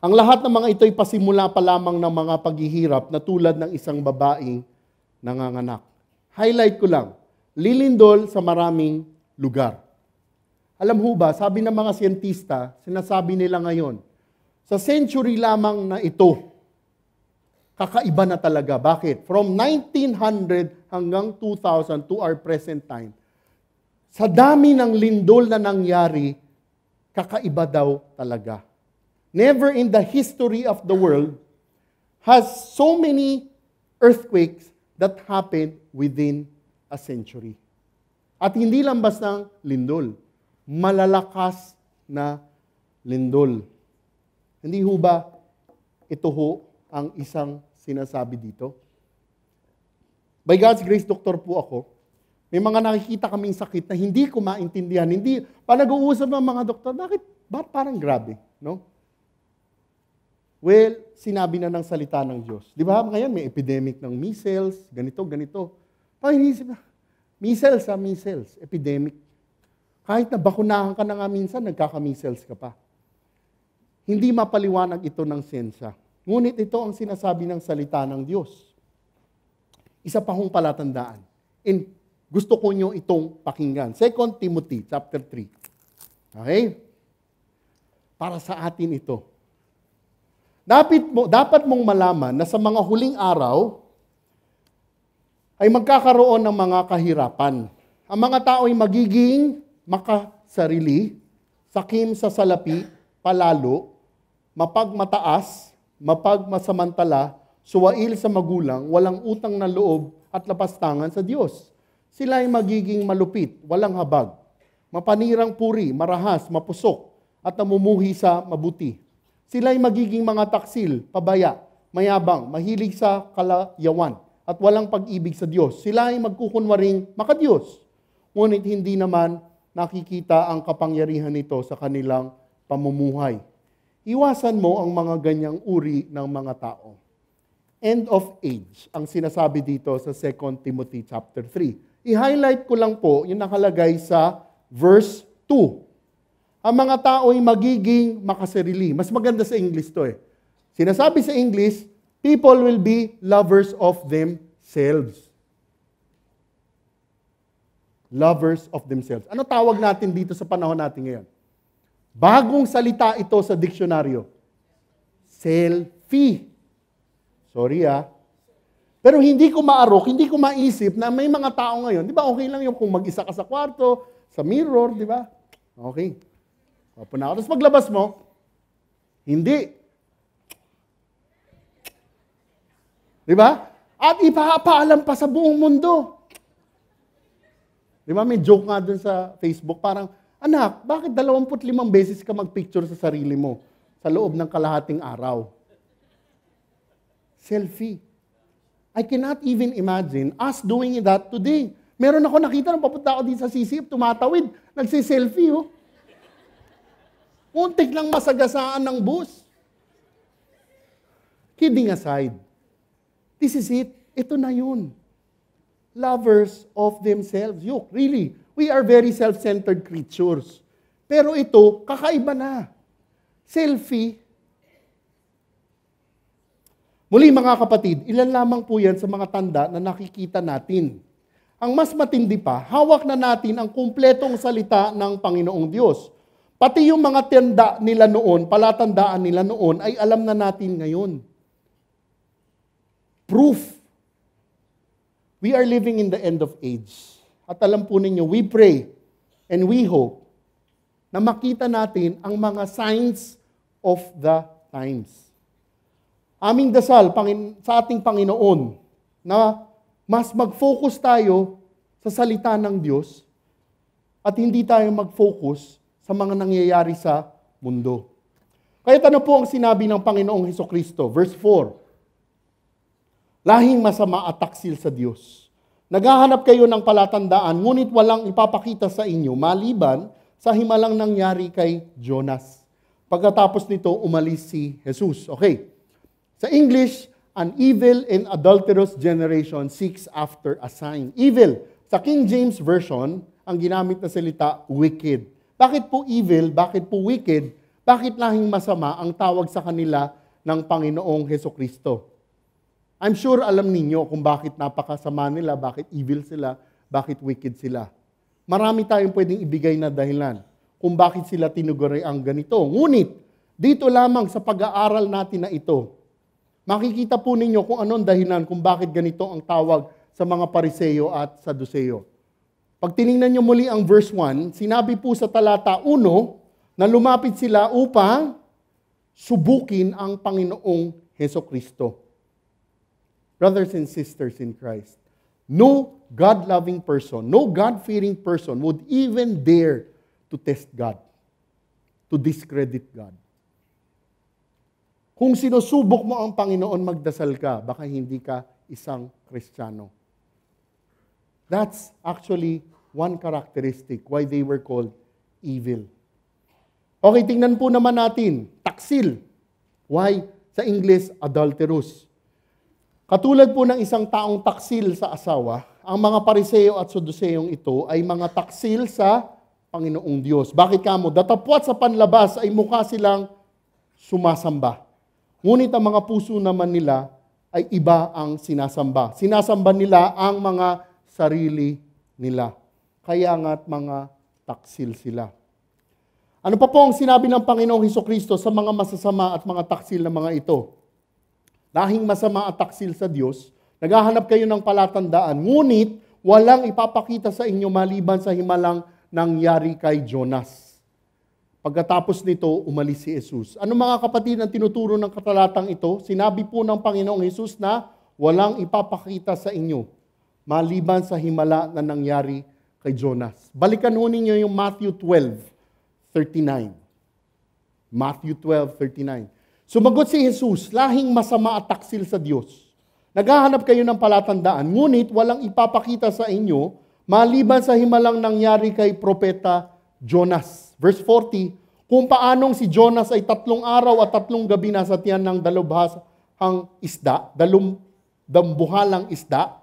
Ang lahat ng mga ito ay pasimula pa lamang ng mga paghihirap na tulad ng isang babaeng nanganganak. Highlight ko lang, lilindol sa maraming lugar. Alam ho ba, sabi ng mga siyentista, sinasabi nila ngayon, sa century lamang na ito, kakaiba na talaga. Bakit? From 1900 hanggang 2000 to our present time, sa dami ng lindol na nangyari, kakaiba daw talaga. Never in the history of the world has so many earthquakes that happened within a century. At hindi lang basta lindol, malalakas na lindol. Hindi ho ba ito ho ang isang sinasabi dito. By God's grace, doktor po ako. May mga nakikita kaming sakit na hindi ko maintindihan. Hindi, pa nag-uusap ng mga doktor, bakit, bakit parang grabe? No? Well, sinabi na ng salita ng Diyos. Di ba ngayon may epidemic ng measles, ganito, ganito. Pag inisip na, measles ha, measles, epidemic. Kahit na bakunahan ka na nga minsan, nagkaka-measles ka pa. Hindi mapaliwanag ito ng sensya. Ngunit ito ang sinasabi ng salita ng Diyos. Isa pa hong palatandaan. And gusto ko nyo itong pakinggan. 2 Timothy chapter 3. Okay? Para sa atin ito. Dapat, mo, dapat mong malaman na sa mga huling araw ay magkakaroon ng mga kahirapan. Ang mga tao ay magiging makasarili, sakim sa salapi, palalo, mapagmataas, mapagmasamantala, suwail sa magulang, walang utang na loob, at lapastangan sa Diyos. Sila ay magiging malupit, walang habag, mapanirang puri, marahas, mapusok, at namumuhi sa mabuti. Sila ay magiging mga taksil, pabaya, mayabang, mahilig sa kalayawan, at walang pag-ibig sa Diyos. Sila ay magkukunwaring makadiyos. Ngunit hindi naman nakikita ang kapangyarihan nito sa kanilang pamumuhay. Iwasan mo ang mga ganyang uri ng mga tao. End of age ang sinasabi dito sa 2 Timothy chapter 3. I-highlight ko lang po yung nakalagay sa verse 2. Ang mga tao ay magiging makasarili. Mas maganda sa English to eh. Sinasabi sa English, people will be lovers of themselves. Lovers of themselves. Ano tawag natin dito sa panahon natin ngayon? Bagong salita ito sa diksyonaryo. Selfie. Sorry ah. Pero hindi ko maarok, hindi ko maisip na may mga tao ngayon, di ba okay lang yung kung mag-isa ka sa kwarto, sa mirror, di ba? Okay. Opo na Tapos paglabas mo, hindi. Di ba? At ipapaalam pa sa buong mundo. Di ba? May joke nga dun sa Facebook, parang, anak, bakit 25 beses ka magpicture sa sarili mo sa loob ng kalahating araw? Selfie. I cannot even imagine us doing that today. Meron ako nakita nung papunta ako dito sa CCF, tumatawid, nagsiselfie, oh. Muntik lang masagasaan ng bus. Kidding aside, this is it. Ito na yun. Lovers of themselves. You, really, we are very self-centered creatures. Pero ito, kakaiba na. Selfie, Muli mga kapatid, ilan lamang po yan sa mga tanda na nakikita natin. Ang mas matindi pa, hawak na natin ang kumpletong salita ng Panginoong Diyos. Pati yung mga tenda nila noon, palatandaan nila noon, ay alam na natin ngayon. Proof. We are living in the end of age. At alam po ninyo, we pray and we hope na makita natin ang mga signs of the times aming dasal Pangin- sa ating Panginoon na mas mag-focus tayo sa salita ng Diyos at hindi tayo mag-focus sa mga nangyayari sa mundo. Kaya ano po ang sinabi ng Panginoong Heso Kristo? Verse 4. Lahing masama at taksil sa Diyos. Naghahanap kayo ng palatandaan, ngunit walang ipapakita sa inyo, maliban sa himalang nangyari kay Jonas. Pagkatapos nito, umalis si Jesus. Okay. Sa English, an evil and adulterous generation seeks after a sign. Evil. Sa King James Version, ang ginamit na salita, wicked. Bakit po evil? Bakit po wicked? Bakit lahing masama ang tawag sa kanila ng Panginoong Heso Kristo? I'm sure alam ninyo kung bakit napakasama nila, bakit evil sila, bakit wicked sila. Marami tayong pwedeng ibigay na dahilan kung bakit sila tinuguri ang ganito. Ngunit, dito lamang sa pag-aaral natin na ito, Makikita po ninyo kung anong dahilan kung bakit ganito ang tawag sa mga pariseyo at saduseyo. Pag tiningnan nyo muli ang verse 1, sinabi po sa talata 1 na lumapit sila upang subukin ang Panginoong Heso Kristo. Brothers and sisters in Christ, no God-loving person, no God-fearing person would even dare to test God, to discredit God. Kung sinusubok mo ang Panginoon, magdasal ka, baka hindi ka isang Kristiyano. That's actually one characteristic why they were called evil. Okay, tingnan po naman natin, taksil. Why? Sa English, adulterous. Katulad po ng isang taong taksil sa asawa, ang mga pariseo at suduseyong ito ay mga taksil sa Panginoong Diyos. Bakit kamo? Datapwat sa panlabas ay mukha silang sumasamba. Ngunit ang mga puso naman nila ay iba ang sinasamba. Sinasamba nila ang mga sarili nila. Kaya nga't mga taksil sila. Ano pa po ang sinabi ng Panginoong Heso Kristo sa mga masasama at mga taksil na mga ito? Dahing masama at taksil sa Diyos, naghahanap kayo ng palatandaan, ngunit walang ipapakita sa inyo maliban sa himalang nangyari kay Jonas. Pagkatapos nito, umalis si Jesus. Ano mga kapatid ang tinuturo ng katalatang ito? Sinabi po ng Panginoong Jesus na walang ipapakita sa inyo maliban sa himala na nangyari kay Jonas. Balikan ho ninyo yung Matthew 12, 39. Matthew 12, 39. Sumagot si Jesus, lahing masama at taksil sa Diyos. Naghahanap kayo ng palatandaan, ngunit walang ipapakita sa inyo maliban sa himalang nangyari kay Propeta Jonas. Verse 40, kung paanong si Jonas ay tatlong araw at tatlong gabi nasa tiyan ng dalubhasang isda, dalum, dambuhalang isda,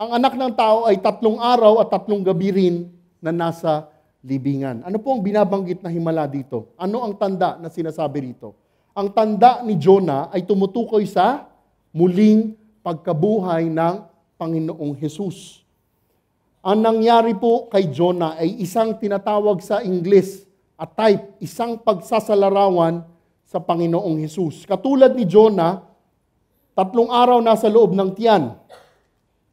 ang anak ng tao ay tatlong araw at tatlong gabi rin na nasa libingan. Ano po ang binabanggit na himala dito? Ano ang tanda na sinasabi rito? Ang tanda ni Jonah ay tumutukoy sa muling pagkabuhay ng Panginoong Hesus. Ang nangyari po kay Jonah ay isang tinatawag sa Ingles a type, isang pagsasalarawan sa Panginoong Hesus. Katulad ni Jonah, tatlong araw nasa loob ng tiyan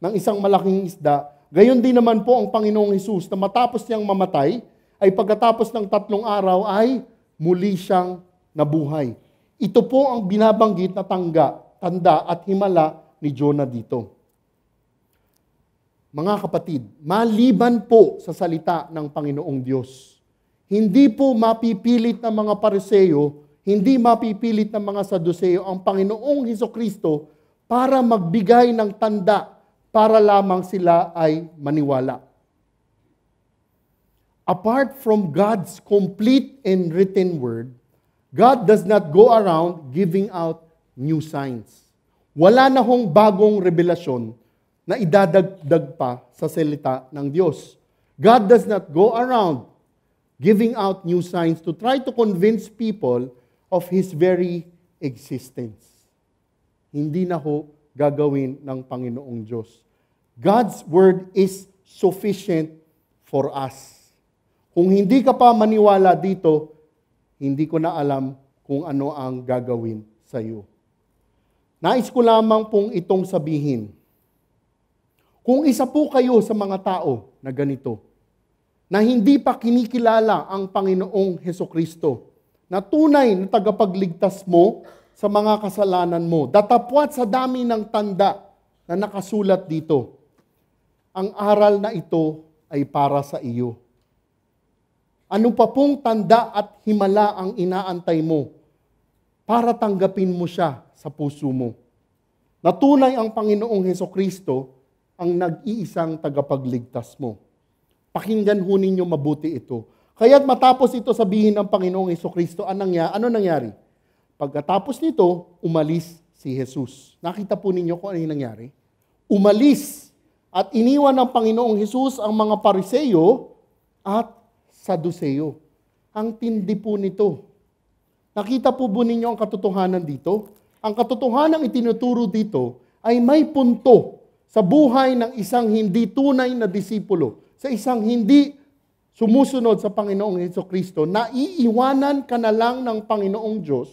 ng isang malaking isda. Gayon din naman po ang Panginoong Hesus na matapos niyang mamatay, ay pagkatapos ng tatlong araw ay muli siyang nabuhay. Ito po ang binabanggit na tangga, tanda at himala ni Jonah dito. Mga kapatid, maliban po sa salita ng Panginoong Diyos, hindi po mapipilit ng mga pariseyo, hindi mapipilit ng mga saduseyo ang Panginoong Heso Kristo para magbigay ng tanda para lamang sila ay maniwala. Apart from God's complete and written word, God does not go around giving out new signs. Wala na hong bagong revelasyon na idadagdag pa sa salita ng Diyos. God does not go around giving out new signs to try to convince people of His very existence. Hindi na ho gagawin ng Panginoong Diyos. God's word is sufficient for us. Kung hindi ka pa maniwala dito, hindi ko na alam kung ano ang gagawin sa iyo. Nais ko lamang pong itong sabihin. Kung isa po kayo sa mga tao na ganito, na hindi pa kinikilala ang Panginoong Heso Kristo, na tunay na tagapagligtas mo sa mga kasalanan mo. Datapwat sa dami ng tanda na nakasulat dito. Ang aral na ito ay para sa iyo. Ano pa pong tanda at himala ang inaantay mo para tanggapin mo siya sa puso mo? Natunay ang Panginoong Heso Kristo ang nag-iisang tagapagligtas mo. Pakinggan ho ninyo mabuti ito. Kaya't matapos ito sabihin ng Panginoong Heso Kristo, ano nangyari? Pagkatapos nito, umalis si Jesus. Nakita po ninyo kung ano yung nangyari? Umalis at iniwan ng Panginoong Hesus ang mga pariseyo at saduseyo. Ang tindi po nito. Nakita po po ninyo ang katotohanan dito? Ang katotohanan itinuturo dito ay may punto sa buhay ng isang hindi tunay na disipulo, sa isang hindi sumusunod sa Panginoong Heso Kristo, na iiwanan ka na lang ng Panginoong Diyos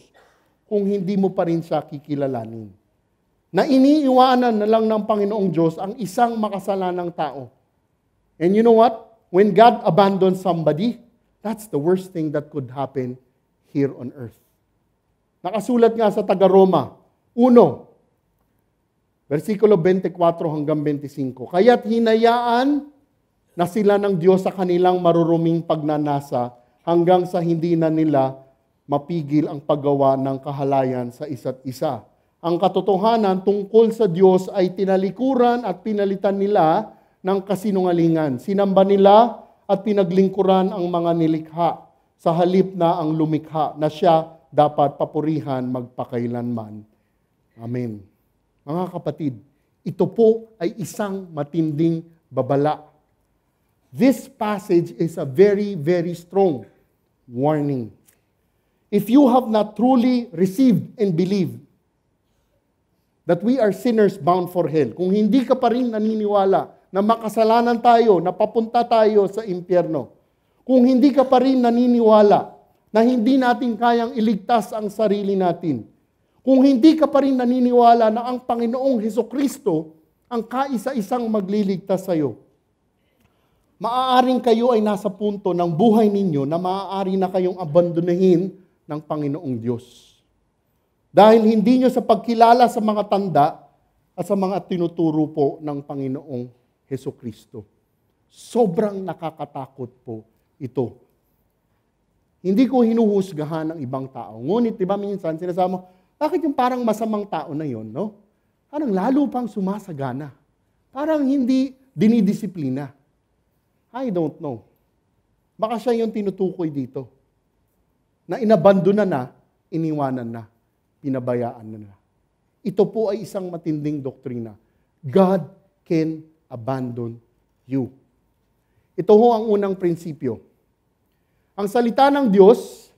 kung hindi mo pa rin siya kikilalanin. Na iniiwanan na lang ng Panginoong Diyos ang isang makasalanang tao. And you know what? When God abandons somebody, that's the worst thing that could happen here on earth. Nakasulat nga sa taga-Roma, 1, versikulo 24 hanggang 25. Kaya't hinayaan na sila ng Diyos sa kanilang maruruming pagnanasa hanggang sa hindi na nila mapigil ang paggawa ng kahalayan sa isa't isa. Ang katotohanan tungkol sa Diyos ay tinalikuran at pinalitan nila ng kasinungalingan. Sinamba nila at pinaglingkuran ang mga nilikha sa halip na ang lumikha na siya dapat papurihan magpakailanman. Amen. Mga kapatid, ito po ay isang matinding babala. This passage is a very, very strong warning. If you have not truly received and believed that we are sinners bound for hell, kung hindi ka pa rin naniniwala na makasalanan tayo, na papunta tayo sa impyerno, kung hindi ka pa rin naniniwala na hindi natin kayang iligtas ang sarili natin, kung hindi ka pa rin naniniwala na ang Panginoong Heso Kristo ang kaisa-isang magliligtas sa iyo, maaaring kayo ay nasa punto ng buhay ninyo na maaari na kayong abandonahin ng Panginoong Diyos. Dahil hindi nyo sa pagkilala sa mga tanda at sa mga tinuturo po ng Panginoong Heso Kristo. Sobrang nakakatakot po ito. Hindi ko hinuhusgahan ng ibang tao. Ngunit, di ba minsan, sinasabi mo, bakit yung parang masamang tao na yon, no? Parang lalo pang sumasagana. Parang hindi dinidisiplina. I don't know. Baka siya yung tinutukoy dito. Na inabandona na, iniwanan na, pinabayaan na na. Ito po ay isang matinding doktrina. God can abandon you. Ito ho ang unang prinsipyo. Ang salita ng Diyos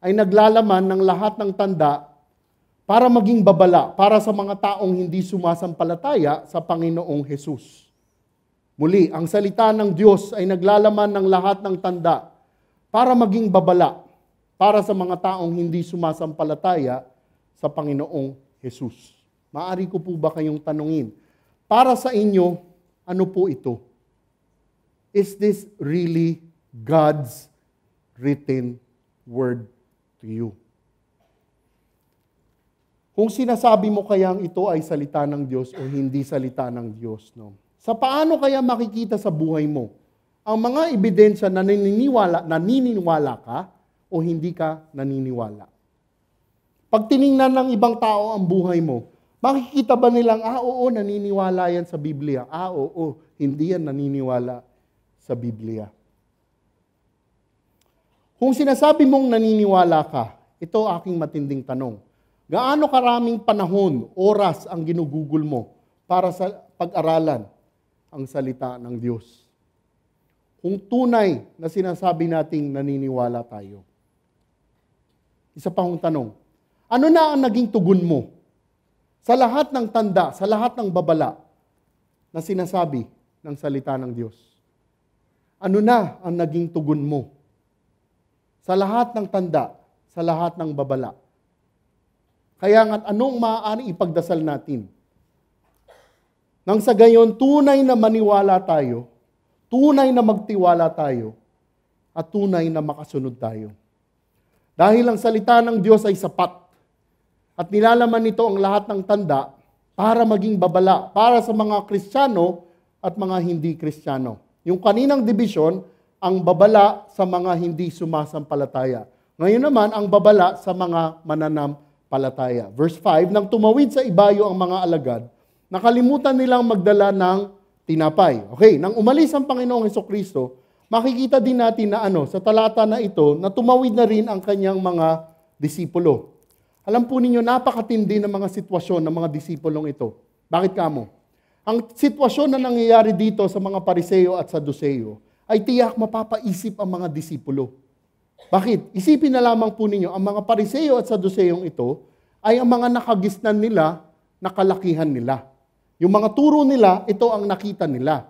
ay naglalaman ng lahat ng tanda para maging babala para sa mga taong hindi sumasampalataya sa Panginoong Hesus. Muli, ang salita ng Diyos ay naglalaman ng lahat ng tanda para maging babala para sa mga taong hindi sumasampalataya sa Panginoong Hesus. Maari ko po ba kayong tanungin, para sa inyo, ano po ito? Is this really God's written word to you? Kung sinasabi mo kayang ito ay salita ng Diyos o hindi salita ng Diyos, no? Sa paano kaya makikita sa buhay mo ang mga ebidensya na naniniwala, naniniwala ka o hindi ka naniniwala? Pag tiningnan ng ibang tao ang buhay mo, makikita ba nilang, ah, oo, naniniwala yan sa Biblia. Ah, oo, hindi yan naniniwala sa Biblia. Kung sinasabi mong naniniwala ka, ito aking matinding tanong. Gaano karaming panahon, oras ang ginugugol mo para sa pag-aralan ang salita ng Diyos. Kung tunay na sinasabi nating naniniwala tayo. Isa pa hong tanong, ano na ang naging tugon mo sa lahat ng tanda, sa lahat ng babala na sinasabi ng salita ng Diyos? Ano na ang naging tugon mo sa lahat ng tanda, sa lahat ng babala? Kaya nga, anong maaari ipagdasal natin? Nang sa gayon, tunay na maniwala tayo, tunay na magtiwala tayo, at tunay na makasunod tayo. Dahil ang salita ng Diyos ay sapat, at nilalaman nito ang lahat ng tanda para maging babala, para sa mga Kristiyano at mga hindi Kristiyano. Yung kaninang division, ang babala sa mga hindi sumasampalataya. Ngayon naman, ang babala sa mga mananampalataya. Verse 5, Nang tumawid sa ibayo ang mga alagad, nakalimutan nilang magdala ng tinapay. Okay, nang umalis ang Panginoong Heso Kristo, makikita din natin na ano, sa talata na ito, na tumawid na rin ang kanyang mga disipulo. Alam po ninyo, napakatindi ng mga sitwasyon ng mga disipulong ito. Bakit kamo? Ang sitwasyon na nangyayari dito sa mga pariseo at saduseyo ay tiyak mapapaisip ang mga disipulo. Bakit? Isipin na lamang po ninyo, ang mga pariseo at saduseyong ito ay ang mga nakagisnan nila na kalakihan nila. Yung mga turo nila, ito ang nakita nila.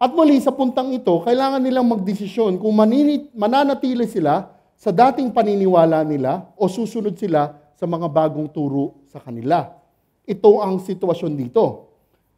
At muli sa puntang ito, kailangan nilang magdesisyon kung maninit, mananatili sila sa dating paniniwala nila o susunod sila sa mga bagong turo sa kanila. Ito ang sitwasyon dito.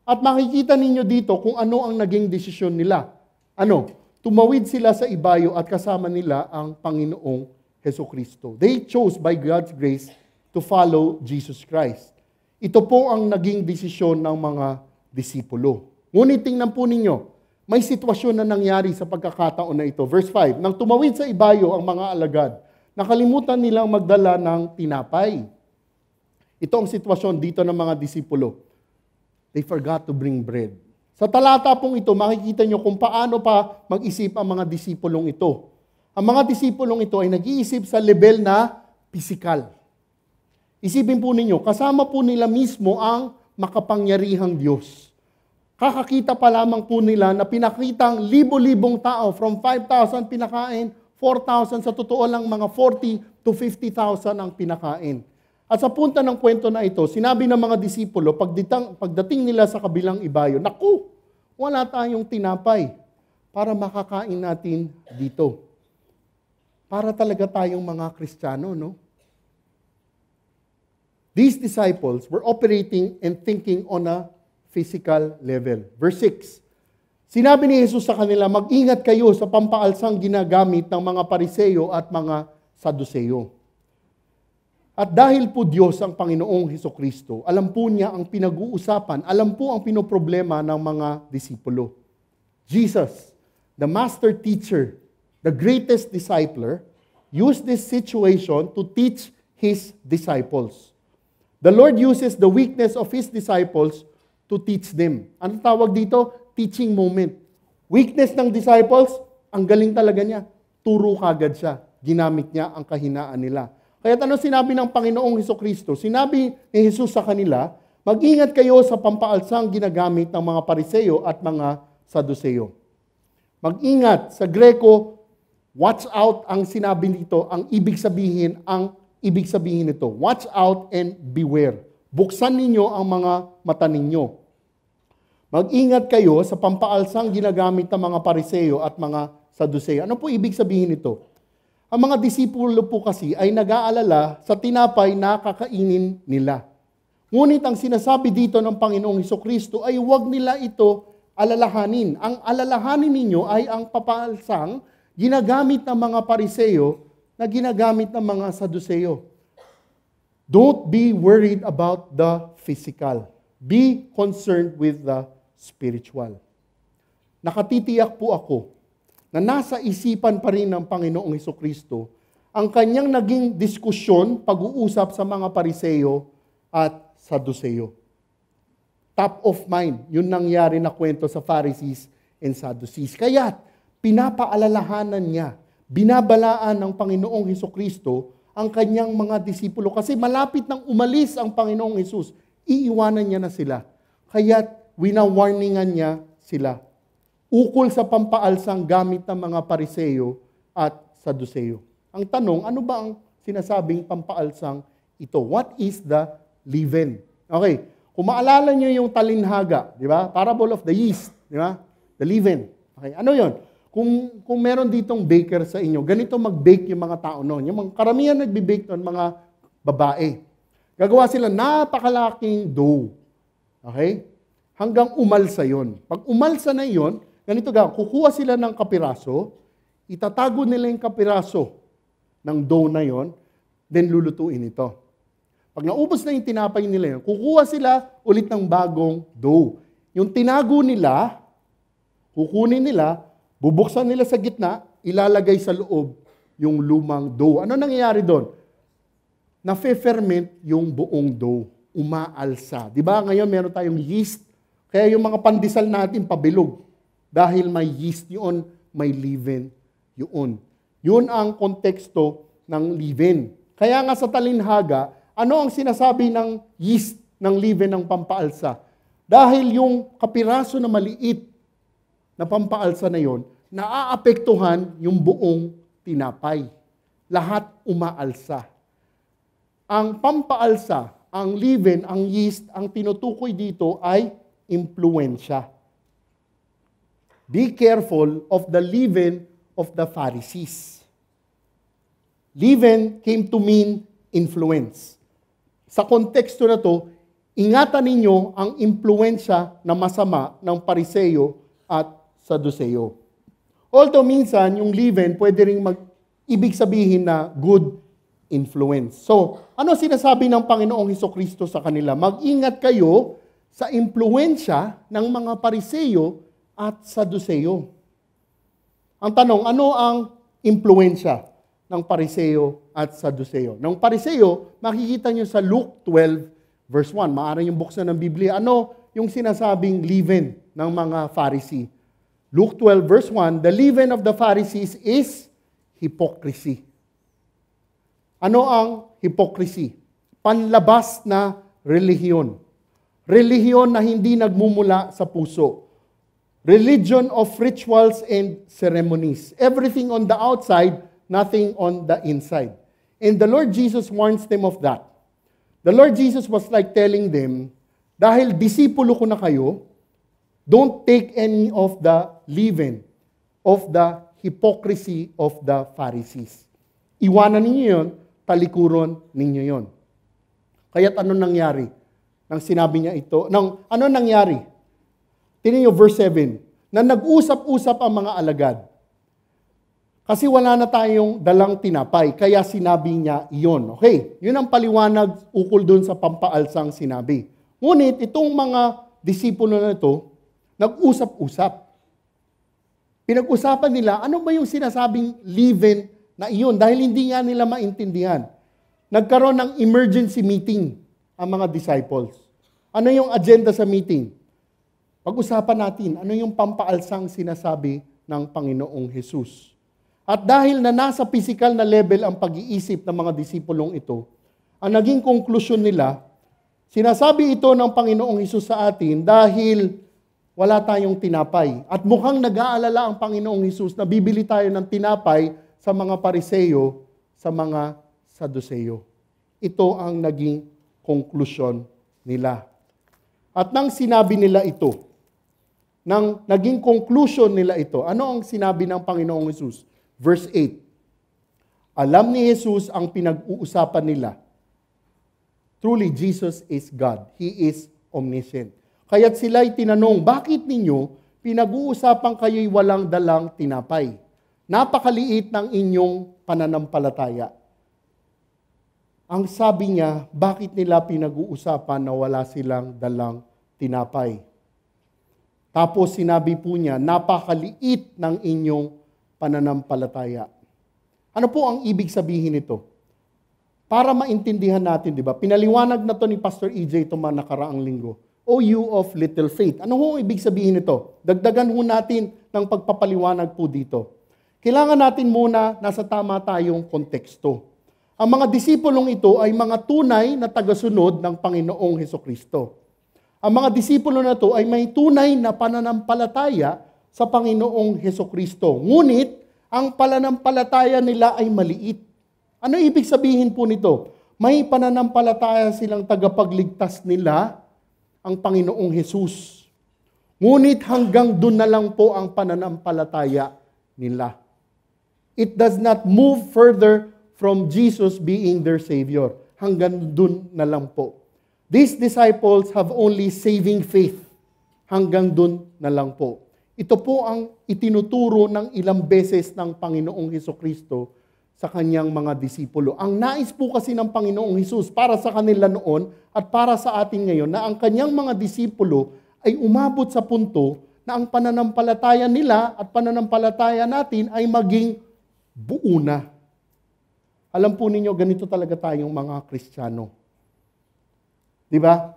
At makikita ninyo dito kung ano ang naging desisyon nila. Ano? Tumawid sila sa ibayo at kasama nila ang Panginoong Heso Kristo. They chose by God's grace to follow Jesus Christ. Ito po ang naging desisyon ng mga disipulo. Ngunit tingnan po ninyo, may sitwasyon na nangyari sa pagkakataon na ito. Verse 5, Nang tumawid sa ibayo ang mga alagad, nakalimutan nilang magdala ng tinapay. Ito ang sitwasyon dito ng mga disipulo. They forgot to bring bread. Sa talata pong ito, makikita nyo kung paano pa mag-isip ang mga disipulong ito. Ang mga disipulong ito ay nag-iisip sa level na physical. Isipin po ninyo, kasama po nila mismo ang makapangyarihang Diyos. Kakakita pa lamang po nila na pinakitang libo-libong tao, from 5,000 pinakain, 4,000, sa totoo lang mga 40 to 50,000 ang pinakain. At sa punta ng kwento na ito, sinabi ng mga disipulo, pagditang, pagdating nila sa kabilang ibayo, Naku, wala tayong tinapay para makakain natin dito. Para talaga tayong mga Kristiyano, no? These disciples were operating and thinking on a physical level. Verse 6. Sinabi ni Jesus sa kanila, mag-ingat kayo sa pampaalsang ginagamit ng mga pariseyo at mga saduseyo. At dahil po Diyos ang Panginoong Heso Kristo, alam po niya ang pinag-uusapan, alam po ang pinoproblema ng mga disipulo. Jesus, the master teacher, the greatest discipler, used this situation to teach his disciples. The Lord uses the weakness of his disciples to teach them. Ano tawag dito? Teaching moment. Weakness ng disciples, ang galing talaga niya. Turo kagad siya. Ginamit niya ang kahinaan nila. Kaya ano sinabi ng Panginoong Heso Kristo? Sinabi ni Jesus sa kanila, mag-ingat kayo sa pampaalsang ginagamit ng mga pariseyo at mga saduseyo. Mag-ingat. Sa Greko, watch out ang sinabi nito, ang ibig sabihin, ang ibig sabihin nito. Watch out and beware. Buksan ninyo ang mga mata ninyo. Mag-ingat kayo sa pampaalsang ginagamit ng mga pariseyo at mga saduseyo. Ano po ibig sabihin nito? Ang mga disipulo po kasi ay nag-aalala sa tinapay na kakainin nila. Ngunit ang sinasabi dito ng Panginoong Heso Kristo ay huwag nila ito alalahanin. Ang alalahanin ninyo ay ang papaalsang ginagamit ng mga pariseyo na ginagamit ng mga saduseyo. Don't be worried about the physical. Be concerned with the spiritual. Nakatitiyak po ako na nasa isipan pa rin ng Panginoong Heso Kristo ang kanyang naging diskusyon, pag-uusap sa mga pariseyo at saduseyo. Top of mind, yun nangyari na kwento sa Pharisees and Sadducees. Kaya pinapaalalahanan niya, binabalaan ng Panginoong Heso Kristo ang kanyang mga disipulo. Kasi malapit nang umalis ang Panginoong Hesus, iiwanan niya na sila. Kaya winawarningan niya sila ukol sa pampaalsang gamit ng mga pariseyo at saduseyo. Ang tanong, ano ba ang sinasabing pampaalsang ito? What is the leaven? Okay, kung maalala nyo yung talinhaga, di ba? Parable of the yeast, di ba? The leaven. Okay, ano yon? Kung, kung meron ditong baker sa inyo, ganito mag-bake yung mga tao noon. Yung mga karamihan nagbe-bake noon, mga babae. Gagawa sila napakalaking dough. Okay? Hanggang umalsa yon. Pag umalsa na yon, Ganito ga, kukuha sila ng kapiraso, itatago nila yung kapiraso ng dough na yon, then lulutuin ito. Pag naubos na yung tinapay nila yun, kukuha sila ulit ng bagong dough. Yung tinago nila, kukunin nila, bubuksan nila sa gitna, ilalagay sa loob yung lumang dough. Ano nangyayari doon? Na-ferment yung buong dough. Umaalsa. Di ba ngayon meron tayong yeast? Kaya yung mga pandesal natin pabilog. Dahil may yeast yun, may leaven yun. Yun ang konteksto ng leaven. Kaya nga sa talinhaga, ano ang sinasabi ng yeast ng leaven ng pampaalsa? Dahil yung kapiraso na maliit na pampaalsa na yon, naaapektuhan yung buong tinapay. Lahat umaalsa. Ang pampaalsa, ang leaven, ang yeast, ang tinutukoy dito ay impluensya. Be careful of the leaven of the Pharisees. Leaven came to mean influence. Sa konteksto na to, ingatan ninyo ang impluensya na masama ng pariseyo at saduseyo. Although minsan, yung leaven pwede rin mag, ibig sabihin na good influence. So, ano sinasabi ng Panginoong Heso Kristo sa kanila? Mag-ingat kayo sa impluensya ng mga pariseyo at Saduceo. Ang tanong, ano ang impluensya ng Pariseo at Saduceo? Ng Pariseo, makikita nyo sa Luke 12, verse 1. Maaari yung buksan ng Biblia. Ano yung sinasabing leaven ng mga Pharisee? Luke 12, verse 1, The leaven of the Pharisees is hypocrisy. Ano ang hypocrisy? Panlabas na relihiyon. Relihiyon na hindi nagmumula sa puso religion of rituals and ceremonies. Everything on the outside, nothing on the inside. And the Lord Jesus warns them of that. The Lord Jesus was like telling them, dahil disipulo ko na kayo, don't take any of the leaven of the hypocrisy of the Pharisees. Iwanan ninyo yon, talikuron ninyo yon. Kaya't ano nangyari? Nang sinabi niya ito, nang, ano nangyari? Tingnan niyo verse 7, na nag-usap-usap ang mga alagad. Kasi wala na tayong dalang tinapay, kaya sinabi niya iyon. Okay, yun ang paliwanag ukol doon sa pampaalsang sinabi. Ngunit itong mga disipulo na ito, nag-usap-usap. Pinag-usapan nila, ano ba yung sinasabing leaven na iyon? Dahil hindi nga nila maintindihan. Nagkaroon ng emergency meeting ang mga disciples. Ano yung agenda sa meeting? Pag-usapan natin, ano yung pampaalsang sinasabi ng Panginoong Jesus. At dahil na nasa physical na level ang pag-iisip ng mga disipulong ito, ang naging konklusyon nila, sinasabi ito ng Panginoong Hesus sa atin dahil wala tayong tinapay. At mukhang nag-aalala ang Panginoong Hesus na bibili tayo ng tinapay sa mga pariseyo, sa mga saduseyo. Ito ang naging konklusyon nila. At nang sinabi nila ito, nang naging conclusion nila ito, ano ang sinabi ng Panginoong Hesus? Verse 8. Alam ni Jesus ang pinag-uusapan nila. Truly, Jesus is God. He is omniscient. Kaya't sila'y tinanong, bakit ninyo pinag-uusapan kayo'y walang dalang tinapay? Napakaliit ng inyong pananampalataya. Ang sabi niya, bakit nila pinag-uusapan na wala silang dalang tinapay? Tapos sinabi po niya, napakaliit ng inyong pananampalataya. Ano po ang ibig sabihin nito? Para maintindihan natin, di ba? Pinaliwanag na to ni Pastor EJ itong mga nakaraang linggo. O you of little faith. Ano ho ang ibig sabihin nito? Dagdagan ho natin ng pagpapaliwanag po dito. Kailangan natin muna nasa tama tayong konteksto. Ang mga disipulong ito ay mga tunay na tagasunod ng Panginoong Heso Kristo. Ang mga disipulo na ito ay may tunay na pananampalataya sa Panginoong Heso Kristo. Ngunit, ang pananampalataya nila ay maliit. Ano ibig sabihin po nito? May pananampalataya silang tagapagligtas nila, ang Panginoong Hesus. Ngunit hanggang doon na lang po ang pananampalataya nila. It does not move further from Jesus being their Savior. Hanggang doon na lang po. These disciples have only saving faith. Hanggang doon na lang po. Ito po ang itinuturo ng ilang beses ng Panginoong Heso Kristo sa kanyang mga disipulo. Ang nais po kasi ng Panginoong Hesus para sa kanila noon at para sa atin ngayon na ang kanyang mga disipulo ay umabot sa punto na ang pananampalataya nila at pananampalataya natin ay maging buo na. Alam po ninyo, ganito talaga tayong mga Kristiyano. Di ba?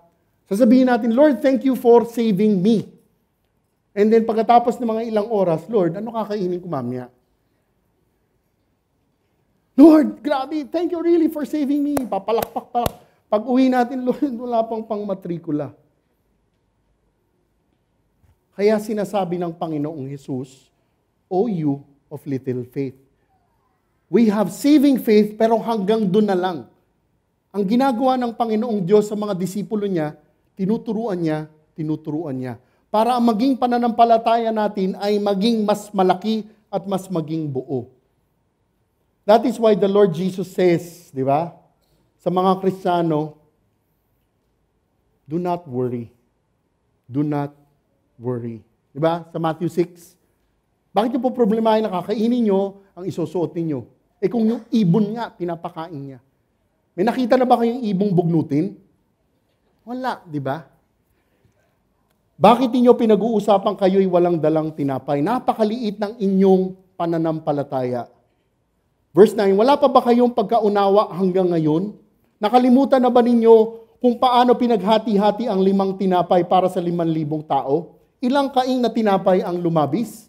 Sasabihin natin, Lord, thank you for saving me. And then pagkatapos ng mga ilang oras, Lord, ano kakainin ko mamaya? Lord, grabe, thank you really for saving me. Papalakpak pa. Pag uwi natin, Lord, wala pang pang matrikula. Kaya sinasabi ng Panginoong Jesus, O you of little faith. We have saving faith, pero hanggang doon na lang. Ang ginagawa ng Panginoong Diyos sa mga disipulo niya, tinuturuan niya, tinuturuan niya para ang maging pananampalataya natin ay maging mas malaki at mas maging buo. That is why the Lord Jesus says, di ba, sa mga Kristiyano, do not worry. Do not worry. Di ba? Sa Matthew 6. Bakit niyo po problemahin na kakainin niyo ang isusuot ninyo? Eh kung yung ibon nga, pinapakain niya. May nakita na ba kayong ibong bugnutin? Wala, di ba? Bakit inyo pinag-uusapan kayo'y walang dalang tinapay? Napakaliit ng inyong pananampalataya. Verse 9, wala pa ba kayong pagkaunawa hanggang ngayon? Nakalimutan na ba ninyo kung paano pinaghati-hati ang limang tinapay para sa liman libong tao? Ilang kaing na tinapay ang lumabis?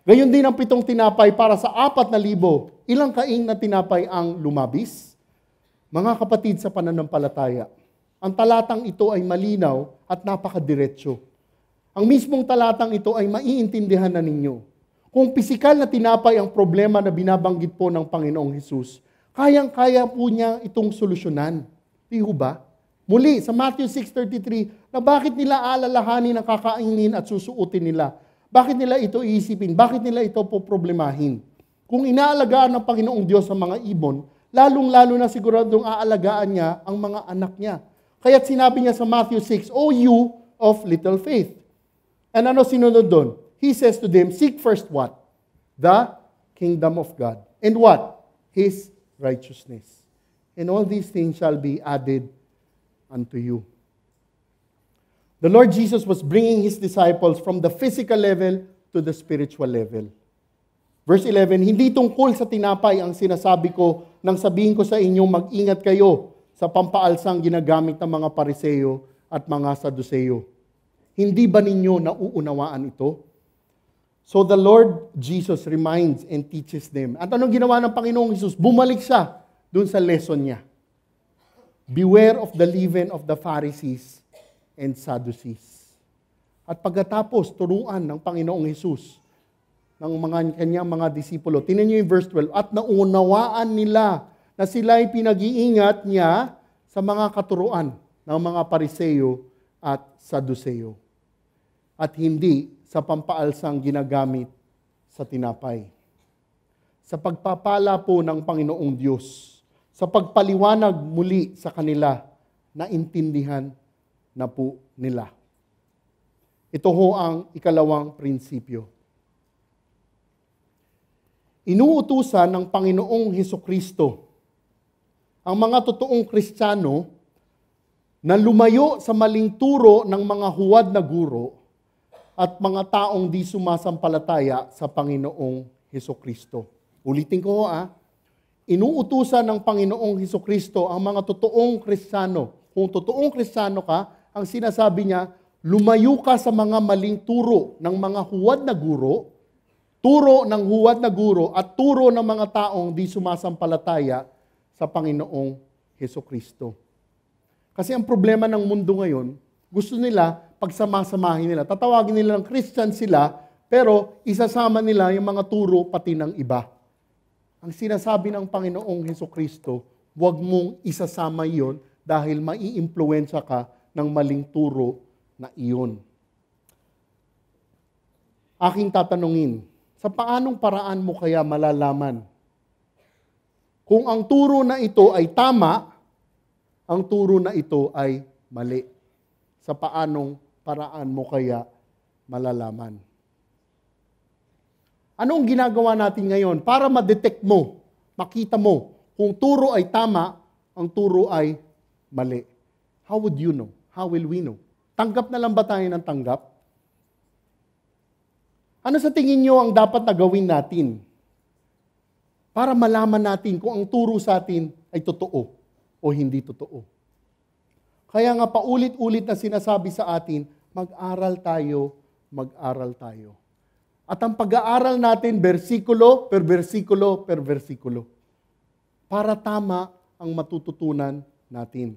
Gayon din ang pitong tinapay para sa apat na libo. Ilang kaing na tinapay ang lumabis? Mga kapatid sa pananampalataya, ang talatang ito ay malinaw at napakadiretso. Ang mismong talatang ito ay maiintindihan na ninyo. Kung pisikal na tinapay ang problema na binabanggit po ng Panginoong Hesus, kayang-kaya po niya itong solusyonan. Di ba? Muli, sa Matthew 6.33, na bakit nila alalahanin ang kakainin at susuotin nila? Bakit nila ito iisipin? Bakit nila ito po problemahin? Kung inaalagaan ng Panginoong Diyos ang mga ibon, lalong-lalo na siguradong aalagaan niya ang mga anak niya. Kaya't sinabi niya sa Matthew 6, O you of little faith. And ano sinunod doon? He says to them, seek first what? The kingdom of God. And what? His righteousness. And all these things shall be added unto you. The Lord Jesus was bringing his disciples from the physical level to the spiritual level. Verse 11, Hindi tungkol sa tinapay ang sinasabi ko nang sabihin ko sa inyo, mag-ingat kayo sa pampaalsang ginagamit ng mga pariseyo at mga saduseyo. Hindi ba ninyo nauunawaan ito? So the Lord Jesus reminds and teaches them. At anong ginawa ng Panginoong Jesus? Bumalik siya dun sa lesson niya. Beware of the leaven of the Pharisees and Sadducees. At pagkatapos, turuan ng Panginoong Jesus ng mga kanyang mga disipulo. Tingnan niyo yung verse 12. At naunawaan nila na sila'y pinag-iingat niya sa mga katuruan ng mga pariseyo at saduseyo. At hindi sa pampaalsang ginagamit sa tinapay. Sa pagpapala po ng Panginoong Diyos, sa pagpaliwanag muli sa kanila, na intindihan na po nila. Ito ho ang ikalawang prinsipyo. Inuutusan ng Panginoong Heso Kristo ang mga totoong Kristiyano na lumayo sa maling turo ng mga huwad na guro at mga taong di sumasampalataya sa Panginoong Heso Kristo. Ulitin ko ha, inuutusan ng Panginoong Heso Kristo ang mga totoong Kristiyano. Kung totoong Kristiyano ka, ang sinasabi niya, lumayo ka sa mga maling turo ng mga huwad na guro, turo ng huwad na guro at turo ng mga taong di sumasampalataya sa Panginoong Heso Kristo. Kasi ang problema ng mundo ngayon, gusto nila pagsamasamahin nila. Tatawagin nila ng Christian sila, pero isasama nila yung mga turo pati ng iba. Ang sinasabi ng Panginoong Heso Kristo, huwag mong isasama iyon dahil mai-impluensya ka ng maling turo na iyon. Aking tatanungin, sa paanong paraan mo kaya malalaman kung ang turo na ito ay tama, ang turo na ito ay mali? Sa paanong paraan mo kaya malalaman? Ano ang ginagawa natin ngayon para ma-detect mo, makita mo kung turo ay tama, ang turo ay mali? How would you know? How will we know? Tanggap na lang ba tayo ng tanggap? Ano sa tingin nyo ang dapat na gawin natin para malaman natin kung ang turo sa atin ay totoo o hindi totoo? Kaya nga paulit-ulit na sinasabi sa atin, mag-aral tayo, mag-aral tayo. At ang pag-aaral natin, versikulo per versikulo per versikulo. Para tama ang matututunan natin.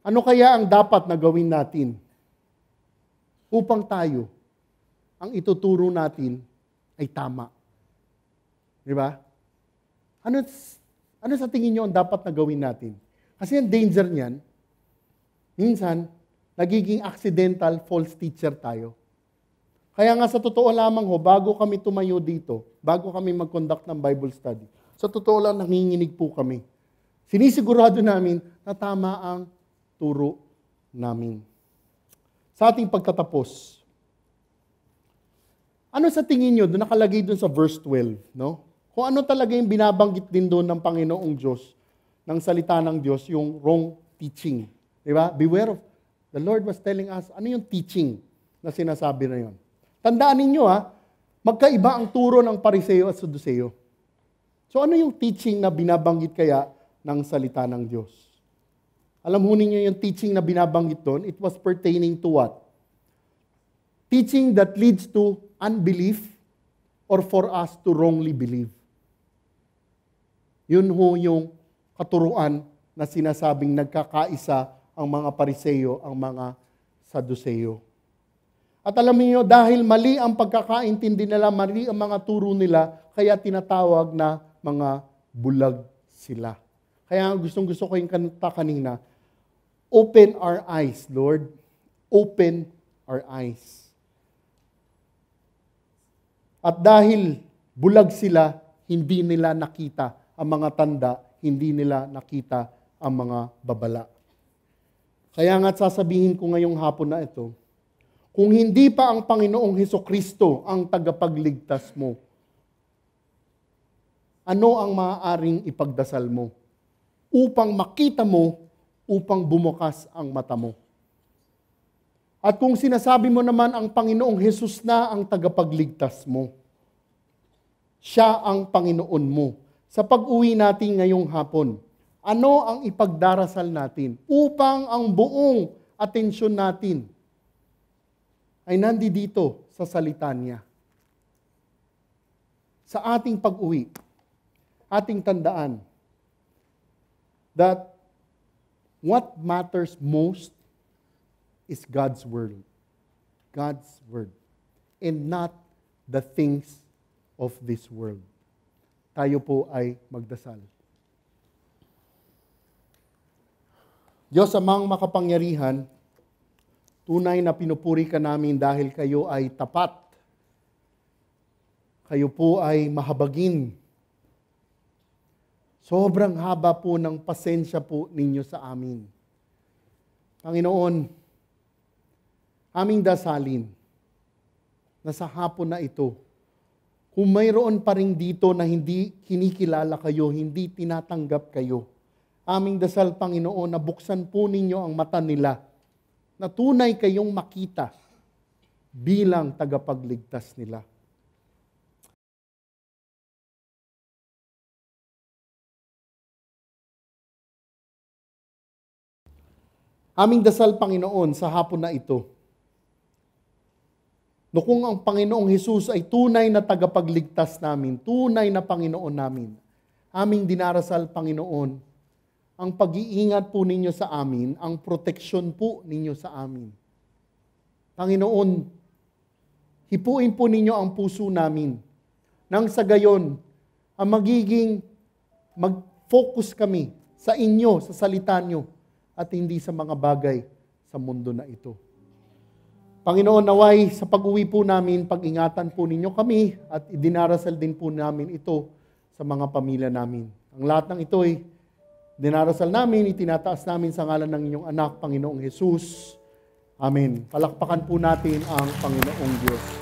Ano kaya ang dapat na gawin natin upang tayo, ang ituturo natin ay tama? Di ba? Ano, ano sa tingin nyo ang dapat na gawin natin? Kasi ang danger niyan, minsan, nagiging accidental false teacher tayo. Kaya nga sa totoo lamang ho, bago kami tumayo dito, bago kami mag-conduct ng Bible study, sa totoo lang nanginginig po kami. Sinisigurado namin na tama ang turo namin. Sa ating pagtatapos, ano sa tingin nyo, doon nakalagay doon sa verse 12, no? Kung ano talaga yung binabanggit din doon ng Panginoong Diyos ng salita ng Diyos, yung wrong teaching. Di ba? Beware of, the Lord was telling us, ano yung teaching na sinasabi na yun? Tandaan ninyo ha, magkaiba ang turo ng Pariseo at Saduseo. So ano yung teaching na binabanggit kaya ng salita ng Diyos? Alam ho ninyo yung teaching na binabanggit doon, it was pertaining to what? Teaching that leads to unbelief or for us to wrongly believe. Yun ho yung katuruan na sinasabing nagkakaisa ang mga pariseyo, ang mga saduseyo. At alam niyo, dahil mali ang pagkakaintindi nila, mali ang mga turo nila, kaya tinatawag na mga bulag sila. Kaya gustong gusto ko yung kanta kanina, Open our eyes, Lord. Open our eyes. At dahil bulag sila, hindi nila nakita ang mga tanda hindi nila nakita ang mga babala. Kaya nga sasabihin ko ngayong hapon na ito, Kung hindi pa ang Panginoong Heso Kristo ang tagapagligtas mo, ano ang maaaring ipagdasal mo? Upang makita mo, upang bumukas ang mata mo. At kung sinasabi mo naman ang Panginoong Hesus na ang tagapagligtas mo, siya ang Panginoon mo. Sa pag-uwi natin ngayong hapon, ano ang ipagdarasal natin upang ang buong atensyon natin ay nandi dito sa salita niya. Sa ating pag-uwi, ating tandaan that what matters most is God's Word. God's Word. And not the things of this world. Tayo po ay magdasal. Diyos amang makapangyarihan, tunay na pinupuri ka namin dahil kayo ay tapat. Kayo po ay mahabagin. Sobrang haba po ng pasensya po ninyo sa amin. Panginoon, aming dasalin na sa hapon na ito, kung mayroon pa rin dito na hindi kinikilala kayo, hindi tinatanggap kayo, aming dasal, Panginoon, na buksan po ninyo ang mata nila, na tunay kayong makita bilang tagapagligtas nila. Aming dasal, Panginoon, sa hapon na ito, no kung ang Panginoong Hesus ay tunay na tagapagligtas namin, tunay na Panginoon namin, aming dinarasal, Panginoon, ang pag-iingat po ninyo sa amin, ang proteksyon po ninyo sa amin. Panginoon, hipuin po ninyo ang puso namin. Nang sa gayon, ang magiging mag-focus kami sa inyo, sa salita nyo, at hindi sa mga bagay sa mundo na ito. Panginoon, naway sa pag-uwi po namin, pag-ingatan po ninyo kami at dinarasal din po namin ito sa mga pamilya namin. Ang lahat ng ito ay dinarasal namin, itinataas namin sa ngalan ng inyong anak, Panginoong Jesus. Amen. Palakpakan po natin ang Panginoong Diyos.